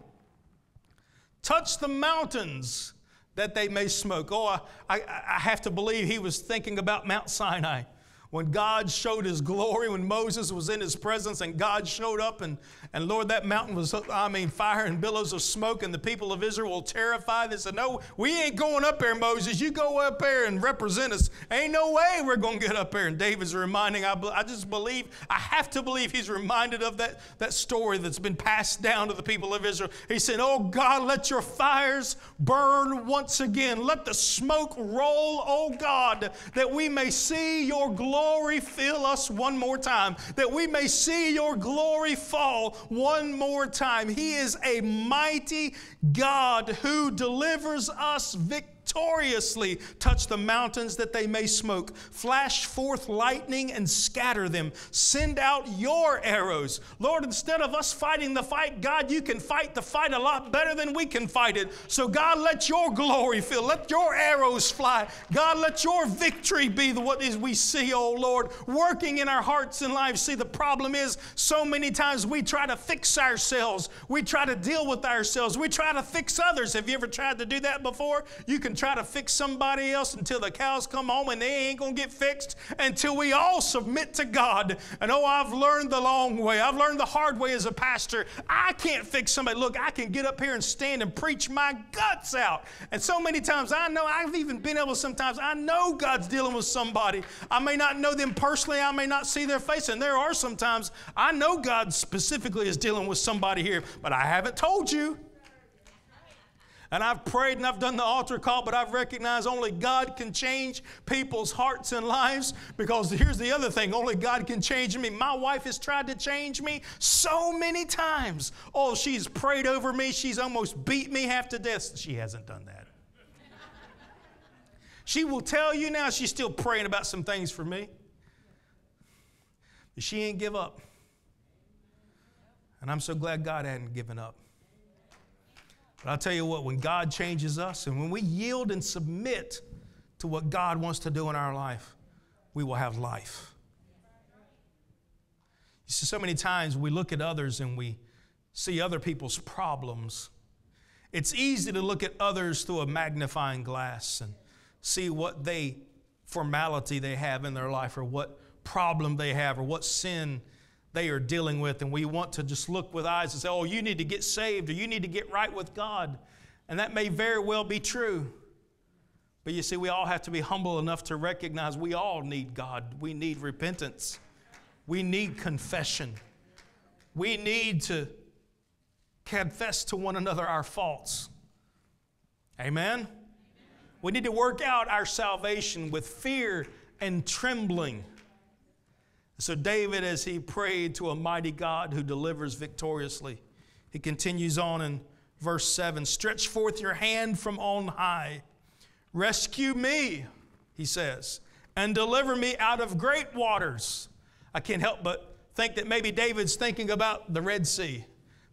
Touch the mountains that they may smoke. Oh, I, I, I have to believe he was thinking about Mount Sinai when God showed his glory, when Moses was in his presence and God showed up, and, and Lord, that mountain was, I mean, fire and billows of smoke, and the people of Israel were terrified. They said, No, we ain't going up there, Moses. You go up there and represent us. Ain't no way we're going to get up there. And David's reminding, I, I just believe, I have to believe he's reminded of that, that story that's been passed down to the people of Israel. He said, Oh God, let your fires burn once again. Let the smoke roll, oh God, that we may see your glory glory fill us one more time, that we may see your glory fall one more time. He is a mighty God who delivers us victory victoriously touch the mountains that they may smoke. Flash forth lightning and scatter them. Send out your arrows. Lord, instead of us fighting the fight, God, you can fight the fight a lot better than we can fight it. So, God, let your glory fill. Let your arrows fly. God, let your victory be the, what is we see, oh Lord, working in our hearts and lives. See, the problem is so many times we try to fix ourselves. We try to deal with ourselves. We try to fix others. Have you ever tried to do that before? You can try to fix somebody else until the cows come home and they ain't going to get fixed until we all submit to God. And oh, I've learned the long way. I've learned the hard way as a pastor. I can't fix somebody. Look, I can get up here and stand and preach my guts out. And so many times I know, I've even been able sometimes, I know God's dealing with somebody. I may not know them personally, I may not see their face. And there are sometimes I know God specifically is dealing with somebody here, but I haven't told you. And I've prayed and I've done the altar call, but I've recognized only God can change people's hearts and lives because here's the other thing only God can change me. My wife has tried to change me so many times. Oh, she's prayed over me, she's almost beat me half to death. She hasn't done that. she will tell you now she's still praying about some things for me. But she ain't give up. And I'm so glad God hadn't given up. I'll tell you what, when God changes us and when we yield and submit to what God wants to do in our life, we will have life. You see, so many times we look at others and we see other people's problems. It's easy to look at others through a magnifying glass and see what they formality they have in their life or what problem they have or what sin they are dealing with, and we want to just look with eyes and say, oh, you need to get saved or you need to get right with God. And that may very well be true. But you see, we all have to be humble enough to recognize we all need God. We need repentance. We need confession. We need to confess to one another our faults. Amen? We need to work out our salvation with fear and trembling. So, David, as he prayed to a mighty God who delivers victoriously, he continues on in verse 7 Stretch forth your hand from on high, rescue me, he says, and deliver me out of great waters. I can't help but think that maybe David's thinking about the Red Sea.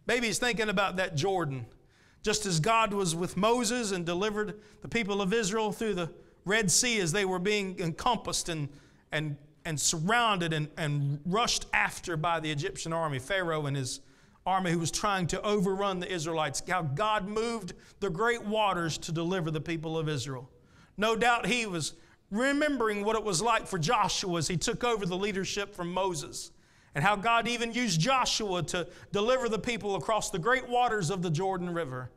Maybe he's thinking about that Jordan. Just as God was with Moses and delivered the people of Israel through the Red Sea as they were being encompassed and, and, and surrounded and, and rushed after by the Egyptian army, Pharaoh and his army who was trying to overrun the Israelites, how God moved the great waters to deliver the people of Israel. No doubt he was remembering what it was like for Joshua as he took over the leadership from Moses and how God even used Joshua to deliver the people across the great waters of the Jordan River.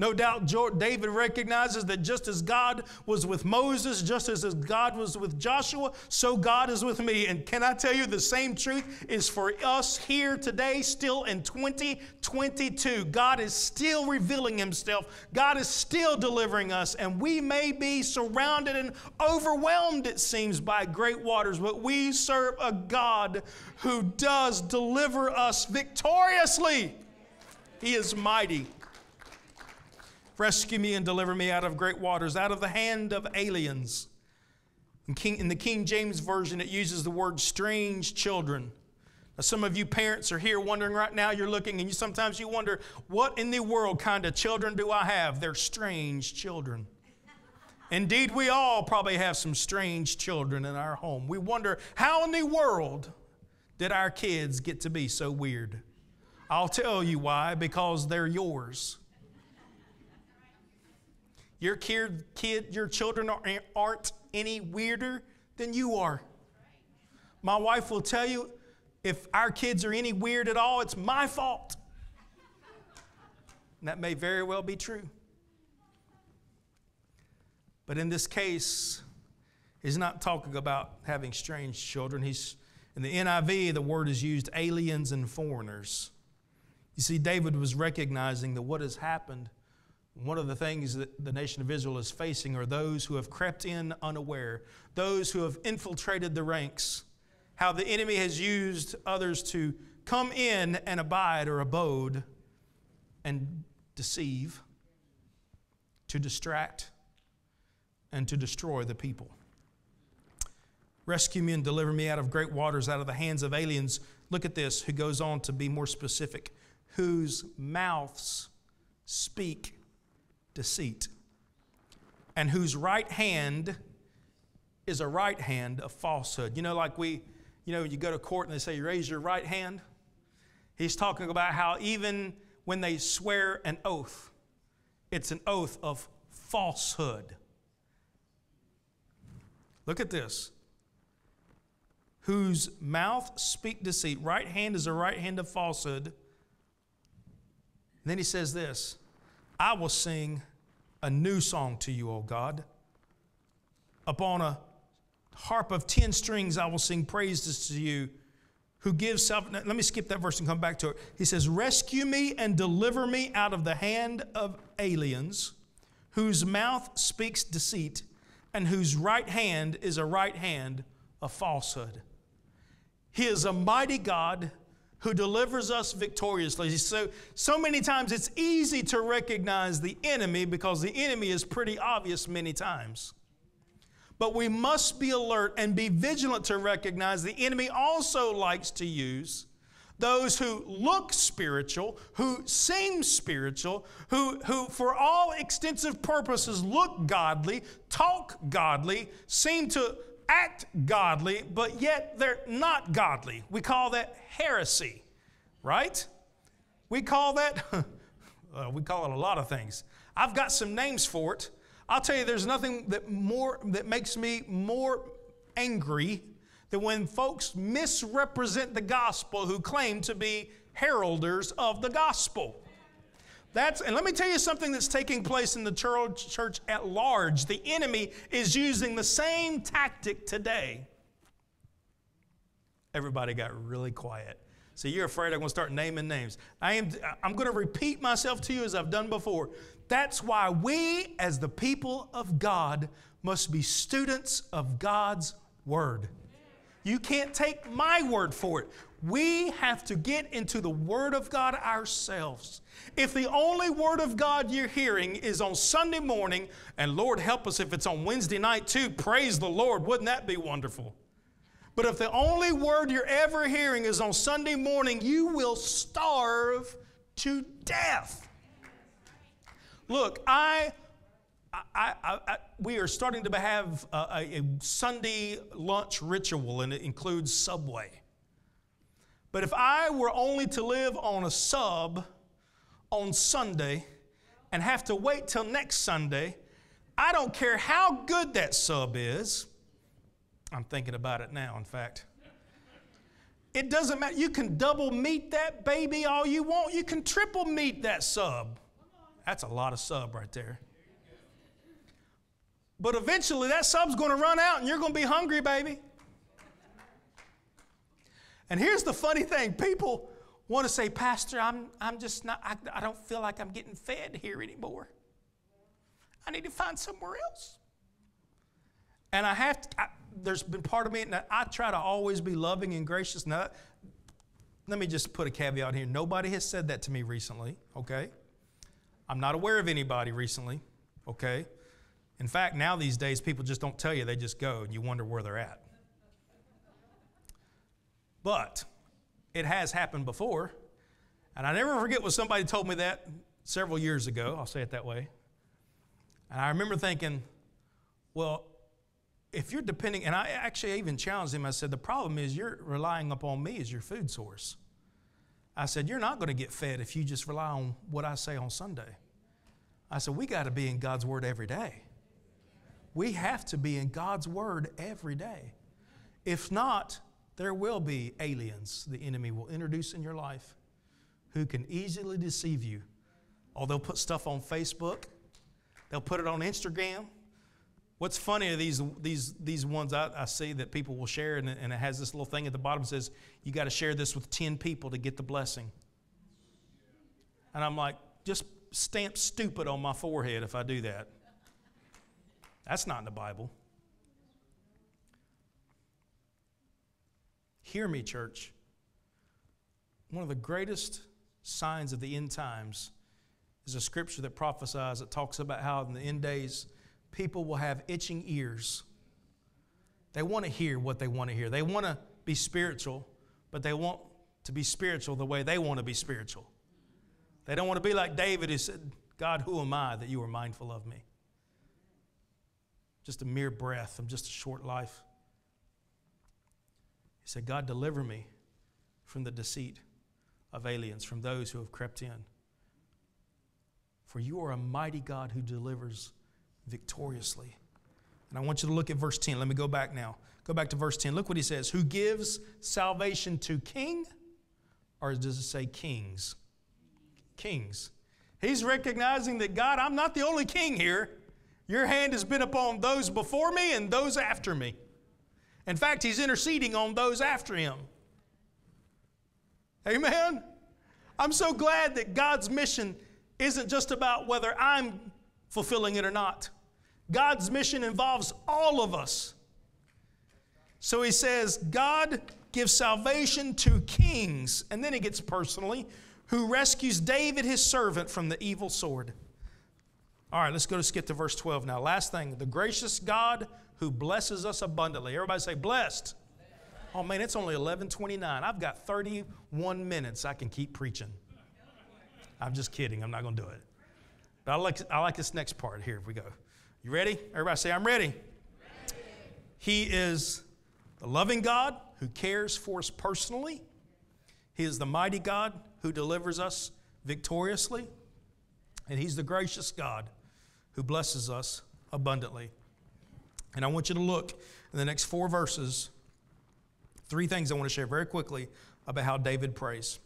No doubt David recognizes that just as God was with Moses, just as God was with Joshua, so God is with me. And can I tell you, the same truth is for us here today, still in 2022. God is still revealing Himself, God is still delivering us, and we may be surrounded and overwhelmed, it seems, by great waters, but we serve a God who does deliver us victoriously. He is mighty. Rescue me and deliver me out of great waters, out of the hand of aliens. In, King, in the King James Version, it uses the word strange children. Now, some of you parents are here wondering right now, you're looking and you sometimes you wonder, what in the world kind of children do I have? They're strange children. (laughs) Indeed, we all probably have some strange children in our home. We wonder, how in the world did our kids get to be so weird? I'll tell you why, because they're yours. Your kid, kid your children aren't any weirder than you are. My wife will tell you if our kids are any weird at all, it's my fault. And that may very well be true. But in this case, he's not talking about having strange children. He's in the NIV, the word is used aliens and foreigners. You see, David was recognizing that what has happened one of the things that the nation of Israel is facing are those who have crept in unaware, those who have infiltrated the ranks, how the enemy has used others to come in and abide or abode and deceive, to distract, and to destroy the people. Rescue me and deliver me out of great waters, out of the hands of aliens. Look at this, who goes on to be more specific, whose mouths speak deceit, and whose right hand is a right hand of falsehood. You know, like we, you know, you go to court and they say, raise your right hand. He's talking about how even when they swear an oath, it's an oath of falsehood. Look at this. Whose mouth speak deceit. Right hand is a right hand of falsehood. And then he says this I will sing a new song to you, O God. Upon a harp of ten strings, I will sing praises to you. Who gives self. Let me skip that verse and come back to it. He says, Rescue me and deliver me out of the hand of aliens, whose mouth speaks deceit, and whose right hand is a right hand of falsehood. He is a mighty God who delivers us victoriously. So, so many times it's easy to recognize the enemy because the enemy is pretty obvious many times. But we must be alert and be vigilant to recognize the enemy also likes to use those who look spiritual, who seem spiritual, who, who for all extensive purposes look godly, talk godly, seem to act godly, but yet they're not godly. We call that heresy, right? We call that, (laughs) uh, we call it a lot of things. I've got some names for it. I'll tell you, there's nothing that more that makes me more angry than when folks misrepresent the gospel who claim to be heralders of the gospel. That's, and let me tell you something that's taking place in the church, at large. The enemy is using the same tactic today. Everybody got really quiet. So you're afraid I'm going to start naming names. I am, I'm going to repeat myself to you as I've done before. That's why we, as the people of God, must be students of God's Word. You can't take my word for it. We have to get into the Word of God ourselves. If the only Word of God you're hearing is on Sunday morning, and Lord help us if it's on Wednesday night too, praise the Lord, wouldn't that be wonderful? But if the only word you're ever hearing is on Sunday morning, you will starve to death. Look, I, I, I, I we are starting to have a, a Sunday lunch ritual, and it includes Subway. But if I were only to live on a sub on Sunday and have to wait till next Sunday, I don't care how good that sub is. I'm thinking about it now, in fact. It doesn't matter. You can double meat that baby all you want. You can triple meat that sub. That's a lot of sub right there. But eventually that sub's going to run out and you're going to be hungry, baby. And here's the funny thing people want to say, Pastor, I'm, I'm just not, I, I don't feel like I'm getting fed here anymore. I need to find somewhere else. And I have to, I, there's been part of me, and I try to always be loving and gracious. Now, let me just put a caveat here. Nobody has said that to me recently, okay? I'm not aware of anybody recently, okay? In fact, now these days, people just don't tell you, they just go, and you wonder where they're at. But it has happened before. And I never forget when somebody told me that several years ago. I'll say it that way. And I remember thinking, well, if you're depending, and I actually even challenged him, I said, the problem is you're relying upon me as your food source. I said, you're not going to get fed if you just rely on what I say on Sunday. I said, we got to be in God's Word every day. We have to be in God's Word every day. If not, there will be aliens the enemy will introduce in your life who can easily deceive you. Or they'll put stuff on Facebook, they'll put it on Instagram. What's funny are these, these, these ones I, I see that people will share, and, and it has this little thing at the bottom that says, You got to share this with 10 people to get the blessing. And I'm like, Just stamp stupid on my forehead if I do that. That's not in the Bible. Hear me, church. One of the greatest signs of the end times is a scripture that prophesies that talks about how in the end days people will have itching ears. They want to hear what they want to hear. They want to be spiritual, but they want to be spiritual the way they want to be spiritual. They don't want to be like David who said, God, who am I that you are mindful of me? Just a mere breath. I'm just a short life said, God, deliver me from the deceit of aliens, from those who have crept in. For you are a mighty God who delivers victoriously. And I want you to look at verse 10. Let me go back now. Go back to verse 10. Look what he says Who gives salvation to king? Or does it say kings? Kings. He's recognizing that God, I'm not the only king here. Your hand has been upon those before me and those after me. In fact, he's interceding on those after him. Amen? I'm so glad that God's mission isn't just about whether I'm fulfilling it or not. God's mission involves all of us. So he says, God gives salvation to kings. And then he gets personally, who rescues David, his servant, from the evil sword. All right, let's go to skip to verse 12 now. Last thing the gracious God who blesses us abundantly. Everybody say, blessed. Oh man, it's only 11:29. I've got 31 minutes I can keep preaching. I'm just kidding. I'm not going to do it. But I like, I like this next part here. If we go, you ready? Everybody say, I'm ready. ready. He is the loving God who cares for us personally. He is the mighty God who delivers us victoriously. And He's the gracious God who blesses us abundantly. And I want you to look in the next four verses Three things I want to share very quickly about how David prays.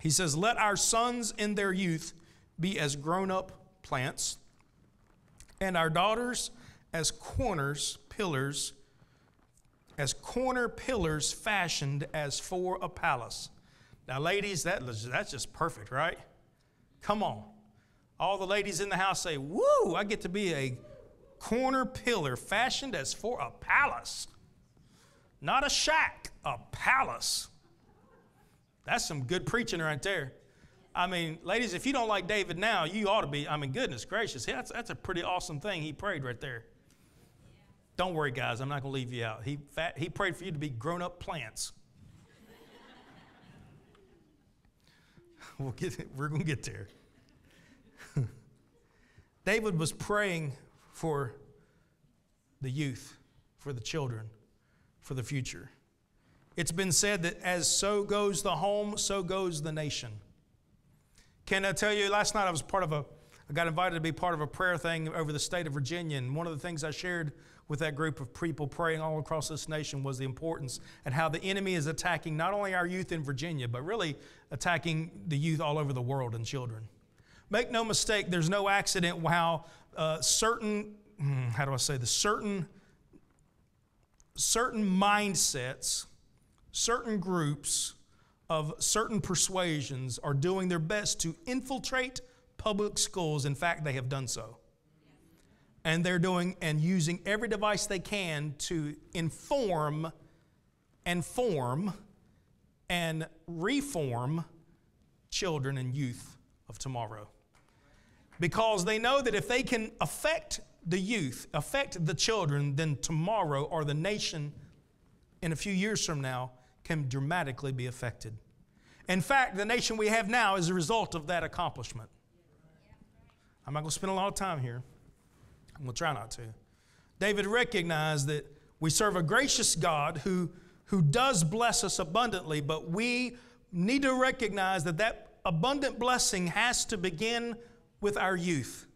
He says, Let our sons in their youth be as grown up plants, and our daughters as corners, pillars, as corner pillars fashioned as for a palace. Now, ladies, that, that's just perfect, right? Come on. All the ladies in the house say, Woo, I get to be a corner pillar fashioned as for a palace. Not a shack, a palace. That's some good preaching right there. I mean, ladies, if you don't like David now, you ought to be. I mean, goodness gracious, that's, that's a pretty awesome thing he prayed right there. Don't worry, guys, I'm not going to leave you out. He, fat, he prayed for you to be grown up plants. (laughs) we'll get, we're going to get there. David was praying for the youth, for the children, for the future. It's been said that as so goes the home, so goes the nation. Can I tell you, last night I was part of a, I got invited to be part of a prayer thing over the state of Virginia, and one of the things I shared with that group of people praying all across this nation was the importance and how the enemy is attacking not only our youth in Virginia, but really attacking the youth all over the world and children. Make no mistake, there's no accident how uh, certain, hmm, how do I say this, certain, certain mindsets, certain groups of certain persuasions are doing their best to infiltrate public schools. In fact, they have done so. And they're doing and using every device they can to inform and form and reform children and youth of tomorrow because they know that if they can affect the youth, affect the children, then tomorrow or the nation in a few years from now can dramatically be affected. In fact, the nation we have now is a result of that accomplishment. I'm not going to spend a lot of time here. I'm going to try not to. David recognized that we serve a gracious God who, who does bless us abundantly, but we need to recognize that that abundant blessing has to begin with our youth.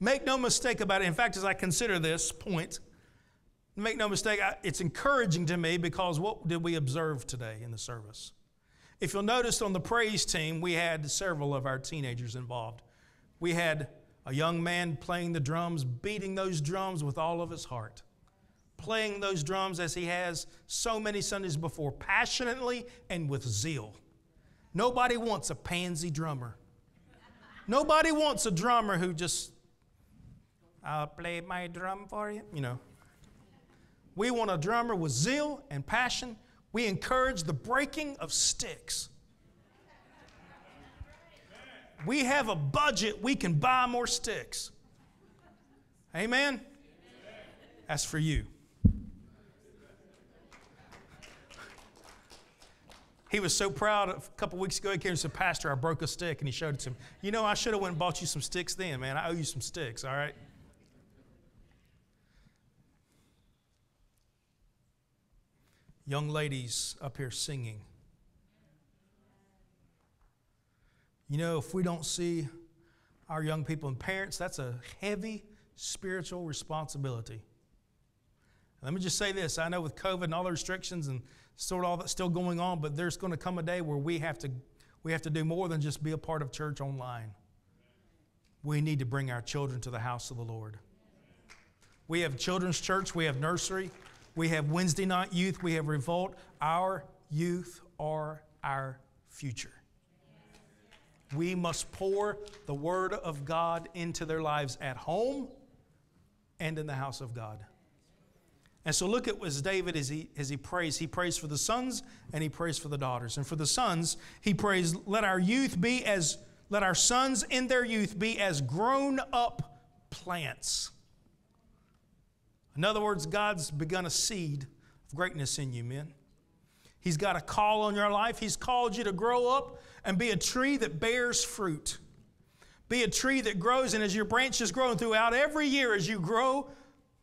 Make no mistake about it. In fact, as I consider this point, make no mistake, it's encouraging to me because what did we observe today in the service? If you'll notice on the praise team, we had several of our teenagers involved. We had a young man playing the drums, beating those drums with all of his heart, playing those drums as he has so many Sundays before, passionately and with zeal. Nobody wants a pansy drummer. Nobody wants a drummer who just, I'll play my drum for you, you know. We want a drummer with zeal and passion. We encourage the breaking of sticks. We have a budget, we can buy more sticks. Amen? That's for you. He was so proud. A couple weeks ago, he came and said, Pastor, I broke a stick. And he showed it to him. You know, I should have went and bought you some sticks then, man. I owe you some sticks, all right? Young ladies up here singing. You know, if we don't see our young people and parents, that's a heavy spiritual responsibility. Let me just say this I know with COVID and all the restrictions and sort of all that's still going on, but there's going to come a day where we have to we have to do more than just be a part of church online. We need to bring our children to the house of the Lord. We have children's church, we have nursery, we have Wednesday night youth, we have revolt. Our youth are our future. We must pour the Word of God into their lives at home and in the house of God. And so look at what David as he, as he prays. He prays for the sons and he prays for the daughters. And for the sons, he prays, let our youth be as, let our sons in their youth be as grown up plants. In other words, God's begun a seed of greatness in you, men. He's got a call on your life. He's called you to grow up and be a tree that bears fruit. Be a tree that grows, and as your branches grow throughout every year, as you grow,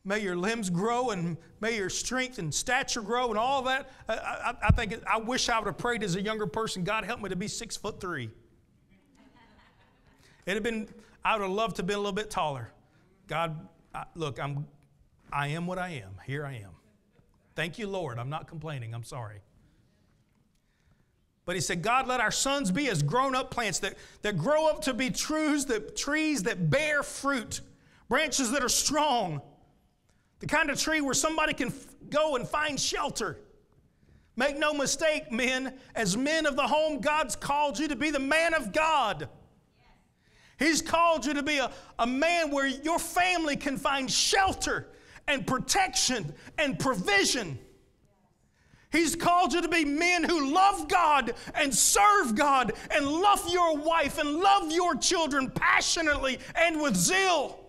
May your limbs grow and may your strength and stature grow and all that. I, I, I think I wish I would have prayed as a younger person. God help me to be six foot three. (laughs) It'd have been. I would have loved to be a little bit taller. God, I, look, I'm, I am what I am. Here I am. Thank you, Lord. I'm not complaining. I'm sorry. But he said, God, let our sons be as grown up plants that, that grow up to be trees that, trees that bear fruit, branches that are strong, the kind of tree where somebody can f- go and find shelter. Make no mistake, men, as men of the home, God's called you to be the man of God. He's called you to be a, a man where your family can find shelter and protection and provision. He's called you to be men who love God and serve God and love your wife and love your children passionately and with zeal.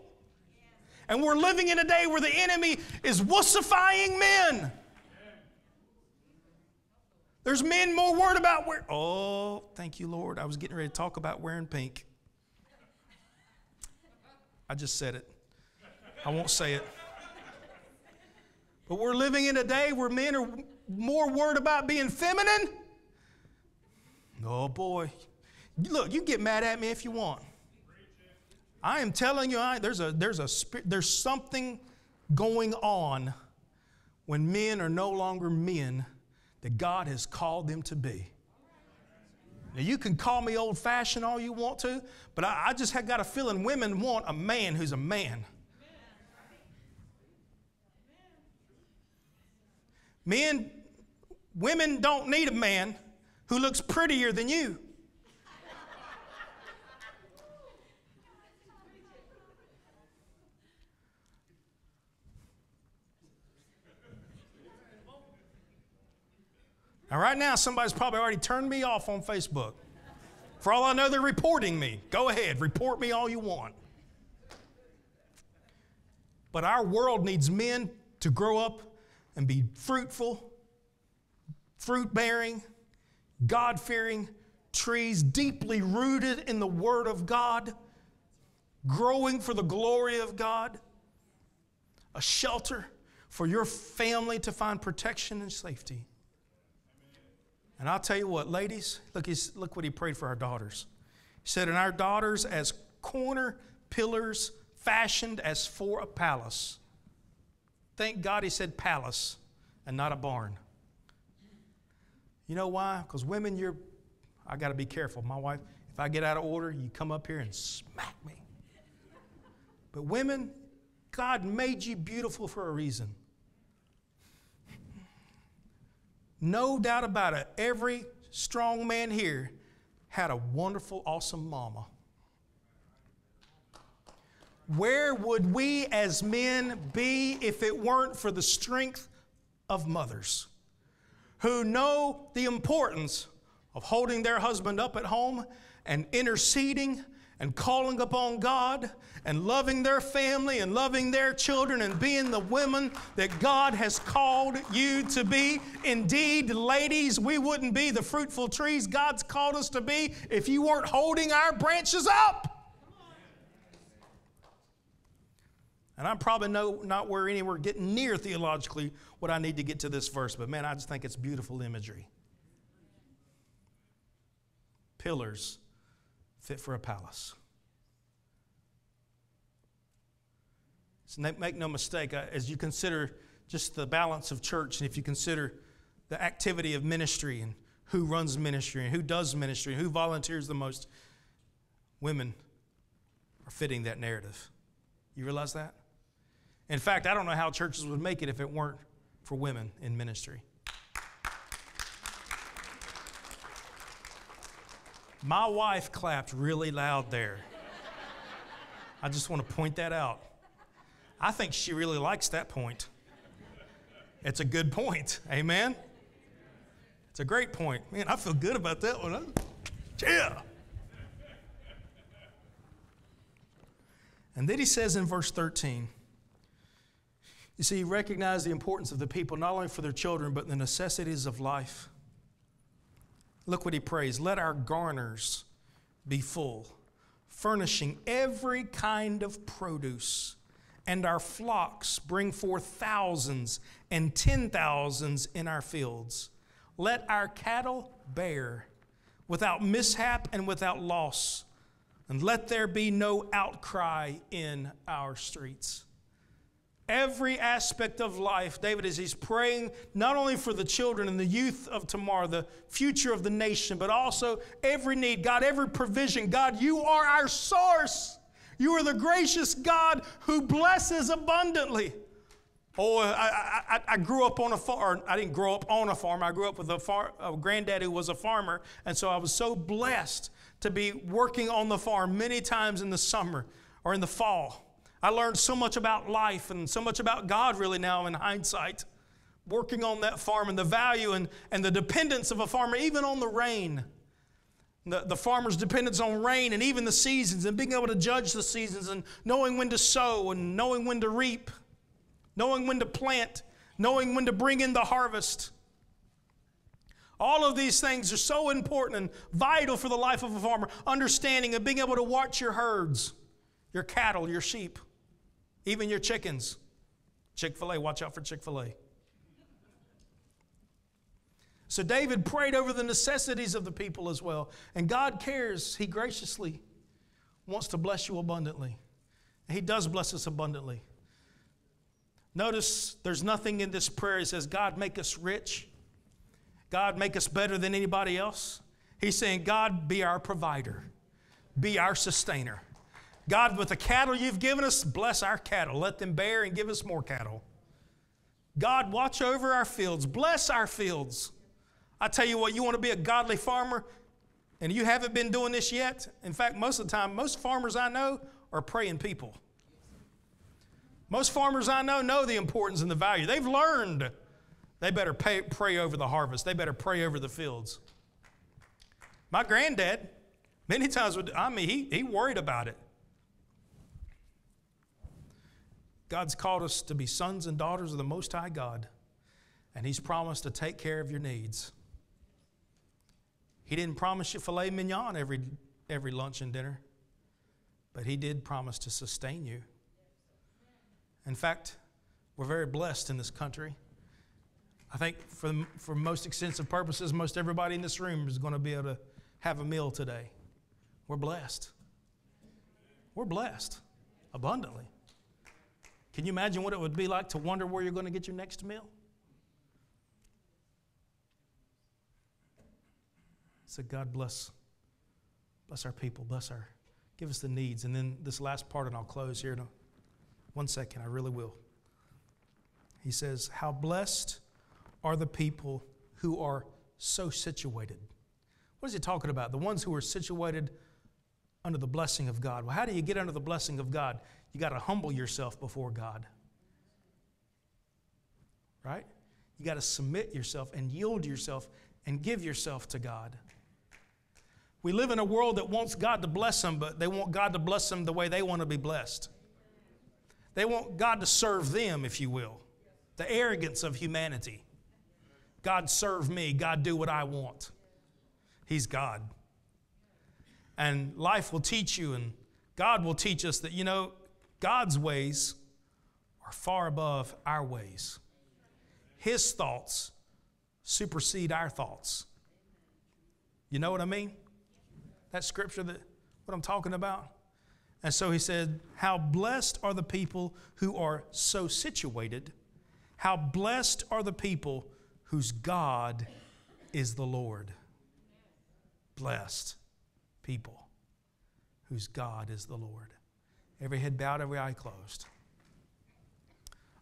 And we're living in a day where the enemy is wussifying men. There's men more worried about where. Oh, thank you, Lord. I was getting ready to talk about wearing pink. I just said it. I won't say it. But we're living in a day where men are more worried about being feminine. Oh boy. Look, you get mad at me if you want. I am telling you, I, there's, a, there's, a, there's something going on when men are no longer men that God has called them to be. Now, you can call me old fashioned all you want to, but I, I just have got a feeling women want a man who's a man. Men, women don't need a man who looks prettier than you. Now, right now, somebody's probably already turned me off on Facebook. For all I know, they're reporting me. Go ahead, report me all you want. But our world needs men to grow up and be fruitful, fruit bearing, God fearing trees, deeply rooted in the Word of God, growing for the glory of God, a shelter for your family to find protection and safety. And I'll tell you what, ladies, look, look what he prayed for our daughters. He said, And our daughters as corner pillars fashioned as for a palace. Thank God he said palace and not a barn. You know why? Because women, you're, I got to be careful. My wife, if I get out of order, you come up here and smack me. But women, God made you beautiful for a reason. No doubt about it, every strong man here had a wonderful, awesome mama. Where would we as men be if it weren't for the strength of mothers who know the importance of holding their husband up at home and interceding and calling upon God and loving their family and loving their children and being the women that God has called you to be. Indeed, ladies, we wouldn't be the fruitful trees God's called us to be if you weren't holding our branches up. And I'm probably no, not where anywhere getting near theologically what I need to get to this verse, but man, I just think it's beautiful imagery. Pillars fit for a palace. So make no mistake, uh, as you consider just the balance of church, and if you consider the activity of ministry and who runs ministry and who does ministry and who volunteers the most, women are fitting that narrative. You realize that? In fact, I don't know how churches would make it if it weren't for women in ministry. My wife clapped really loud there. I just want to point that out. I think she really likes that point. It's a good point. Amen? It's a great point. Man, I feel good about that one. Yeah. And then he says in verse 13, you see, he recognized the importance of the people, not only for their children, but the necessities of life. Look what he prays let our garners be full, furnishing every kind of produce, and our flocks bring forth thousands and ten thousands in our fields. Let our cattle bear without mishap and without loss, and let there be no outcry in our streets. every aspect of life, David, as he's praying not only for the children and the youth of tomorrow, the future of the nation, but also every need. God, every provision. God, you are our source. You are the gracious God who blesses abundantly. Oh, I, I, I grew up on a farm. I didn't grow up on a farm. I grew up with a, far, a granddad who was a farmer. And so I was so blessed to be working on the farm many times in the summer or in the fall. I learned so much about life and so much about God, really, now in hindsight, working on that farm and the value and, and the dependence of a farmer, even on the rain. The, the farmer's dependence on rain and even the seasons and being able to judge the seasons and knowing when to sow and knowing when to reap, knowing when to plant, knowing when to bring in the harvest. All of these things are so important and vital for the life of a farmer. Understanding and being able to watch your herds, your cattle, your sheep, even your chickens. Chick fil A, watch out for Chick fil A. So David prayed over the necessities of the people as well. And God cares. He graciously wants to bless you abundantly. He does bless us abundantly. Notice there's nothing in this prayer that says, God, make us rich. God, make us better than anybody else. He's saying, God, be our provider, be our sustainer. God, with the cattle you've given us, bless our cattle. Let them bear and give us more cattle. God, watch over our fields, bless our fields. I tell you what, you want to be a godly farmer, and you haven't been doing this yet. In fact, most of the time, most farmers I know are praying people. Most farmers I know know the importance and the value. They've learned they better pay, pray over the harvest, they better pray over the fields. My granddad, many times, would, I mean, he, he worried about it. God's called us to be sons and daughters of the Most High God, and He's promised to take care of your needs. He didn't promise you filet mignon every, every lunch and dinner, but He did promise to sustain you. In fact, we're very blessed in this country. I think for, for most extensive purposes, most everybody in this room is going to be able to have a meal today. We're blessed. We're blessed abundantly. Can you imagine what it would be like to wonder where you're going to get your next meal? So God bless, bless our people, bless our, give us the needs. And then this last part, and I'll close here in a, one second, I really will. He says, How blessed are the people who are so situated. What is he talking about? The ones who are situated under the blessing of God. Well, how do you get under the blessing of God? You got to humble yourself before God. Right? You got to submit yourself and yield yourself and give yourself to God. We live in a world that wants God to bless them, but they want God to bless them the way they want to be blessed. They want God to serve them, if you will. The arrogance of humanity. God serve me, God do what I want. He's God. And life will teach you, and God will teach us that, you know, God's ways are far above our ways. His thoughts supersede our thoughts. You know what I mean? That scripture that what I'm talking about? And so he said, How blessed are the people who are so situated. How blessed are the people whose God is the Lord. Blessed people whose God is the Lord every head bowed, every eye closed.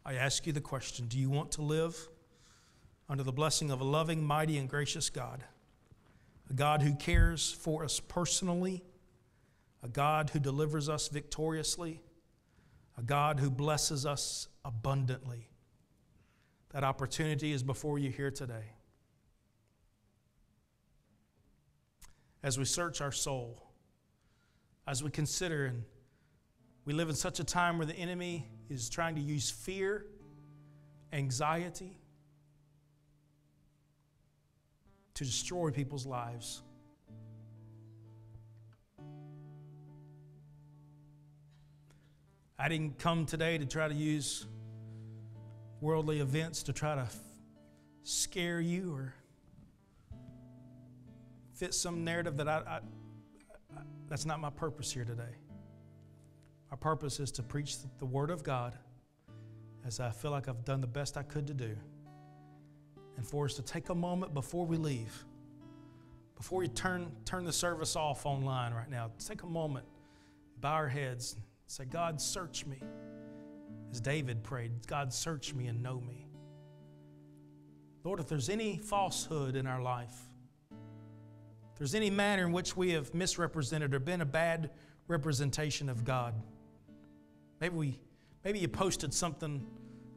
I ask you the question Do you want to live under the blessing of a loving, mighty, and gracious God? A God who cares for us personally, a God who delivers us victoriously, a God who blesses us abundantly. That opportunity is before you here today. As we search our soul, as we consider and we live in such a time where the enemy is trying to use fear, anxiety to destroy people's lives. I didn't come today to try to use worldly events to try to scare you or fit some narrative that I, I, I, that's not my purpose here today. Our purpose is to preach the Word of God as I feel like I've done the best I could to do. And for us to take a moment before we leave, before you turn, turn the service off online right now, take a moment, bow our heads, say, God, search me. As David prayed, God, search me and know me. Lord, if there's any falsehood in our life, if there's any manner in which we have misrepresented or been a bad representation of God, maybe we maybe you posted something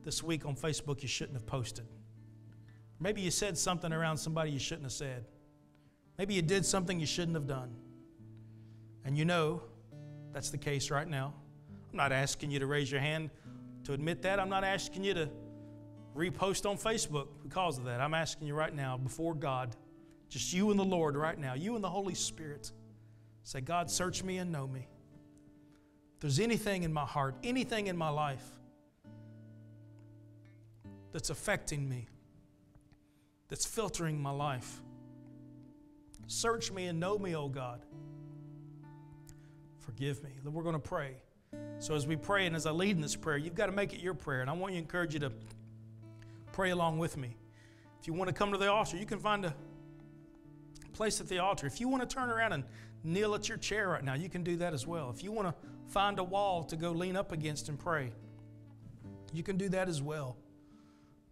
this week on Facebook you shouldn't have posted. Maybe you said something around somebody you shouldn't have said. Maybe you did something you shouldn't have done. And you know that's the case right now. I'm not asking you to raise your hand to admit that. I'm not asking you to repost on Facebook because of that. I'm asking you right now before God, just you and the Lord right now, you and the Holy Spirit, say, God, search me and know me. If there's anything in my heart, anything in my life that's affecting me, that's filtering my life, search me and know me, oh God. Forgive me. We're going to pray. So as we pray and as I lead in this prayer, you've got to make it your prayer. And I want to encourage you to pray along with me. If you want to come to the altar, you can find a place at the altar. If you want to turn around and kneel at your chair right now, you can do that as well. If you want to find a wall to go lean up against and pray, you can do that as well.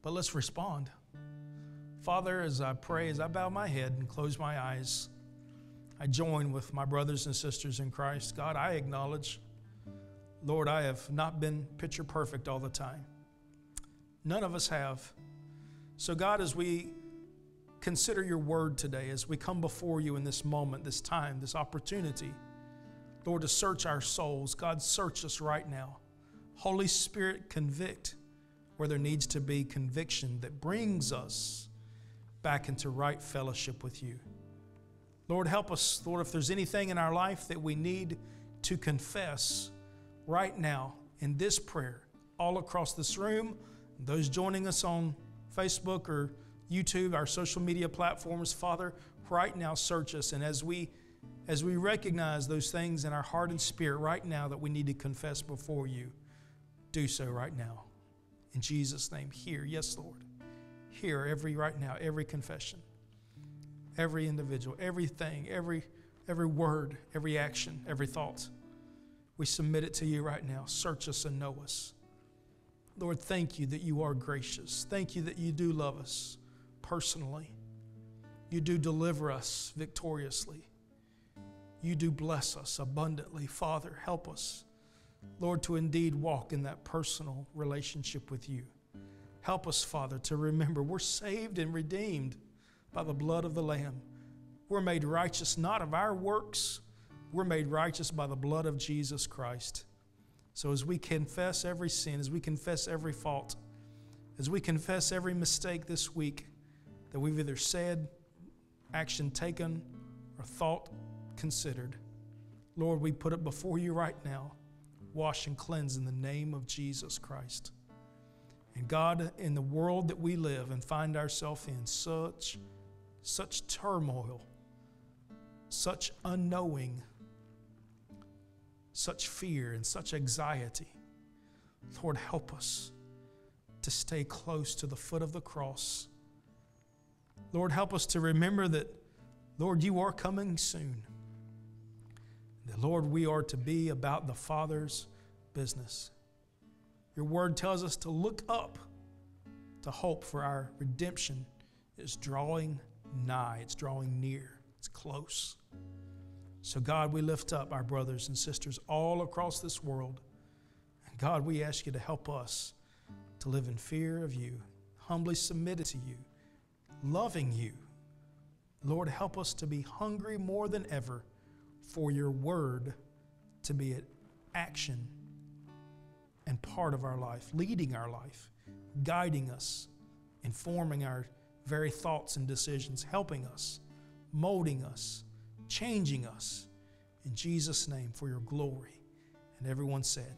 But let's respond. Father, as I pray, as I bow my head and close my eyes, I join with my brothers and sisters in Christ. God, I acknowledge, Lord, I have not been picture perfect all the time. None of us have. So, God, as we consider your word today, as we come before you in this moment, this time, this opportunity, Lord, to search our souls, God, search us right now. Holy Spirit, convict where there needs to be conviction that brings us back into right fellowship with you. Lord, help us, Lord, if there's anything in our life that we need to confess right now in this prayer, all across this room, those joining us on Facebook or YouTube, our social media platforms, Father, right now search us. And as we as we recognize those things in our heart and spirit right now that we need to confess before you, do so right now. In Jesus' name, hear, yes, Lord hear every right now, every confession, every individual, everything, every every word, every action, every thought. We submit it to you right now. Search us and know us. Lord, thank you that you are gracious. Thank you that you do love us personally. You do deliver us victoriously. You do bless us abundantly. Father, help us, Lord, to indeed walk in that personal relationship with you. Help us, Father, to remember we're saved and redeemed by the blood of the Lamb. We're made righteous not of our works, we're made righteous by the blood of Jesus Christ. So as we confess every sin, as we confess every fault, as we confess every mistake this week that we've either said, action taken, or thought considered, Lord, we put it before you right now. Wash and cleanse in the name of Jesus Christ. And God, in the world that we live and find ourselves in, such, such turmoil, such unknowing, such fear, and such anxiety, Lord, help us to stay close to the foot of the cross. Lord, help us to remember that, Lord, you are coming soon. That, Lord, we are to be about the Father's business. Your word tells us to look up to hope for our redemption is drawing nigh, it's drawing near, it's close. So, God, we lift up our brothers and sisters all across this world. And God, we ask you to help us to live in fear of you, humbly submitted to you, loving you. Lord, help us to be hungry more than ever for your word to be an action and part of our life, leading our life, guiding us, informing our very thoughts and decisions, helping us, molding us, changing us. In Jesus' name, for your glory. And everyone said,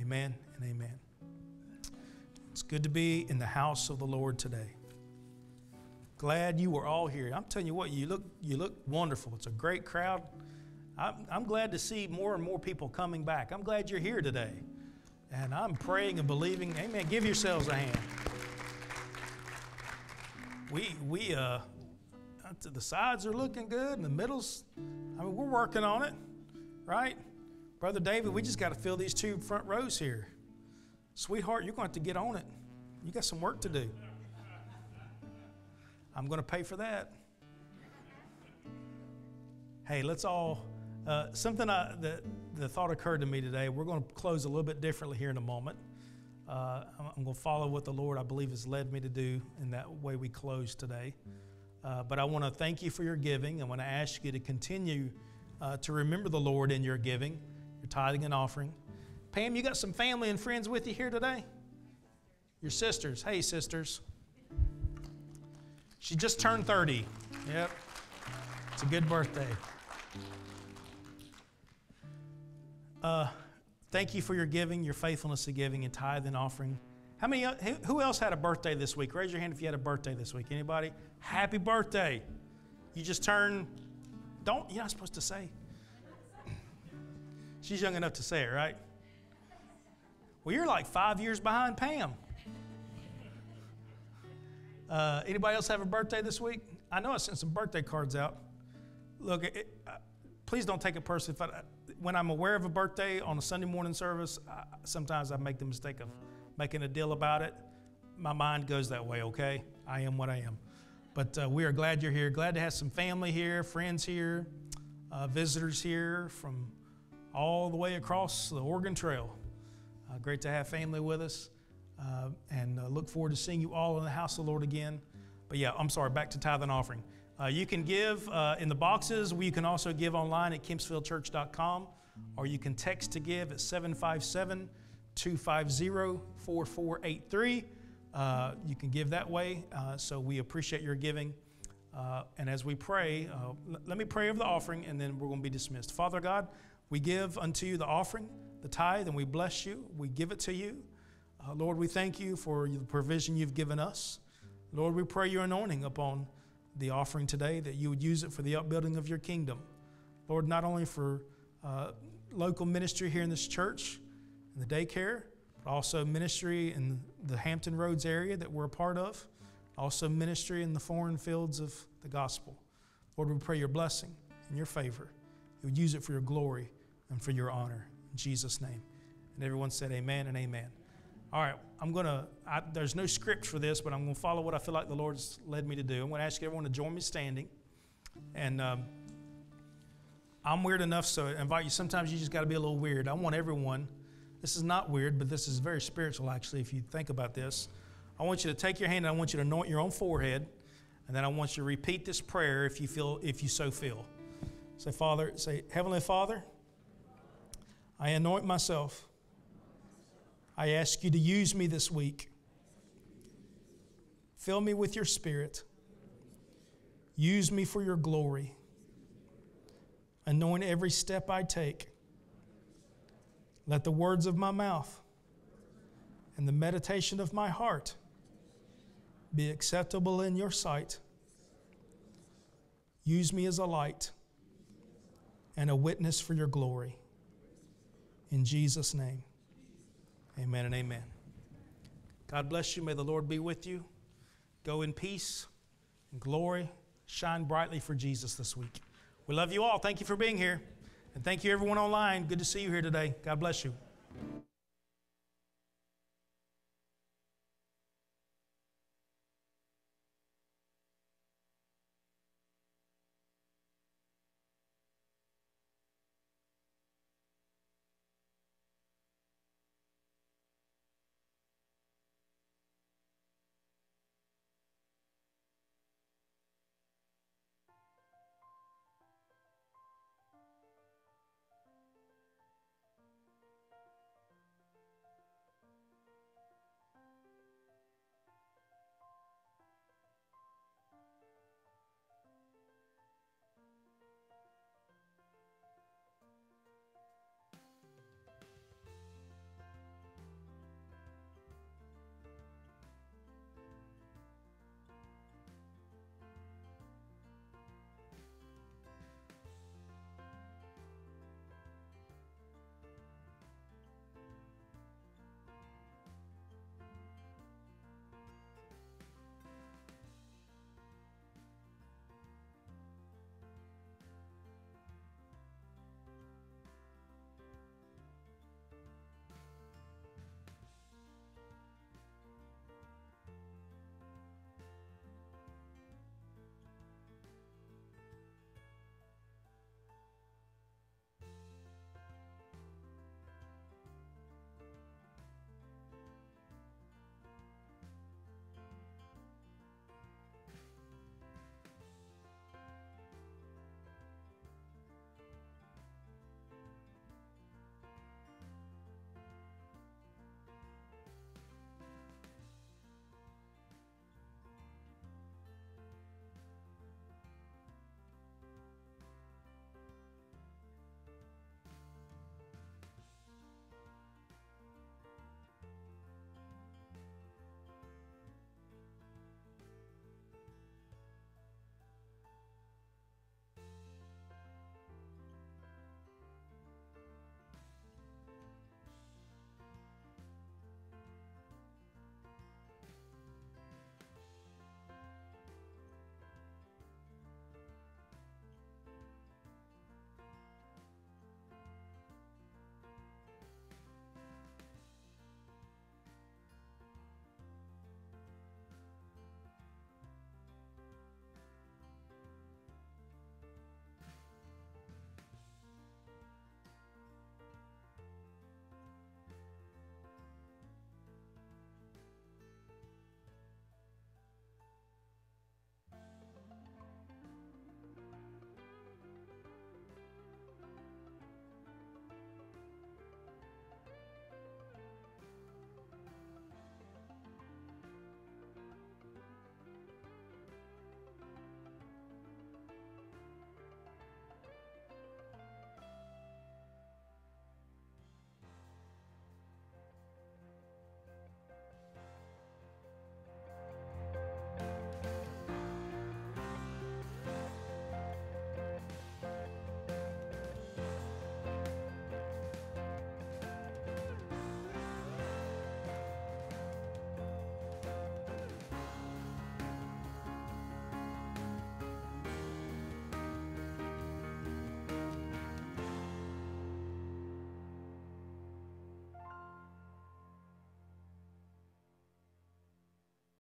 Amen and amen. It's good to be in the house of the Lord today. Glad you were all here. I'm telling you what, you look, you look wonderful. It's a great crowd. I'm, I'm glad to see more and more people coming back. I'm glad you're here today. And I'm praying and believing. Amen. Give yourselves a hand. We, we, uh, the sides are looking good and the middles, I mean, we're working on it, right? Brother David, we just got to fill these two front rows here. Sweetheart, you're going to have to get on it. You got some work to do. I'm going to pay for that. Hey, let's all, uh, something I, that the thought occurred to me today. We're going to close a little bit differently here in a moment. Uh, I'm going to follow what the Lord, I believe, has led me to do in that way we close today. Uh, but I want to thank you for your giving. I want to ask you to continue uh, to remember the Lord in your giving, your tithing and offering. Pam, you got some family and friends with you here today? Your sisters. Hey, sisters. She just turned 30. Yep. It's a good birthday. Uh, thank you for your giving, your faithfulness to giving and tithe and offering. How many? Who else had a birthday this week? Raise your hand if you had a birthday this week. Anybody? Happy birthday! You just turned. Don't. You're not supposed to say. She's young enough to say it, right? Well, you're like five years behind Pam. Uh, anybody else have a birthday this week? I know I sent some birthday cards out. Look, it, uh, please don't take it personally. I, when I'm aware of a birthday on a Sunday morning service, I, sometimes I make the mistake of making a deal about it. My mind goes that way, okay? I am what I am. But uh, we are glad you're here. Glad to have some family here, friends here, uh, visitors here from all the way across the Oregon Trail. Uh, great to have family with us. Uh, and uh, look forward to seeing you all in the house of the Lord again. But yeah, I'm sorry, back to tithe and offering. Uh, you can give in the boxes. You can also give online at kempsvillechurch.com, or you can text to give at 757 250 4483. Uh, you can give that way. Uh, so we appreciate your giving. Uh, and as we pray, uh, l- let me pray over the offering and then we're going to be dismissed. Father God, we give unto you the offering, the tithe, and we bless you. We give it to you. Uh, Lord, we thank you for the provision you've given us. Lord, we pray your anointing upon the offering today, that you would use it for the upbuilding of your kingdom. Lord, not only for uh, local ministry here in this church, and the daycare, but also ministry in the Hampton Roads area that we're a part of, also ministry in the foreign fields of the gospel. Lord, we pray your blessing and your favor. You would use it for your glory and for your honor. In Jesus' name. And everyone said, Amen and amen. All right, I'm going to, there's no script for this, but I'm going to follow what I feel like the Lord's led me to do. I'm going to ask everyone to join me standing. And um, I'm weird enough, so I invite you. Sometimes you just got to be a little weird. I want everyone this is not weird, but this is very spiritual, actually, if you think about this. I want you to take your hand and I want you to anoint your own forehead, and then I want you to repeat this prayer if you feel, if you so feel. Say, Father, say, Heavenly Father, I anoint myself. I ask you to use me this week. Fill me with your spirit. Use me for your glory. Anoint every step I take. Let the words of my mouth and the meditation of my heart be acceptable in your sight. Use me as a light and a witness for your glory. In Jesus' name, amen and amen. God bless you. May the Lord be with you. Go in peace and glory. Shine brightly for Jesus this week. We love you all. Thank you for being here. And thank you, everyone online. Good to see you here today. God bless you.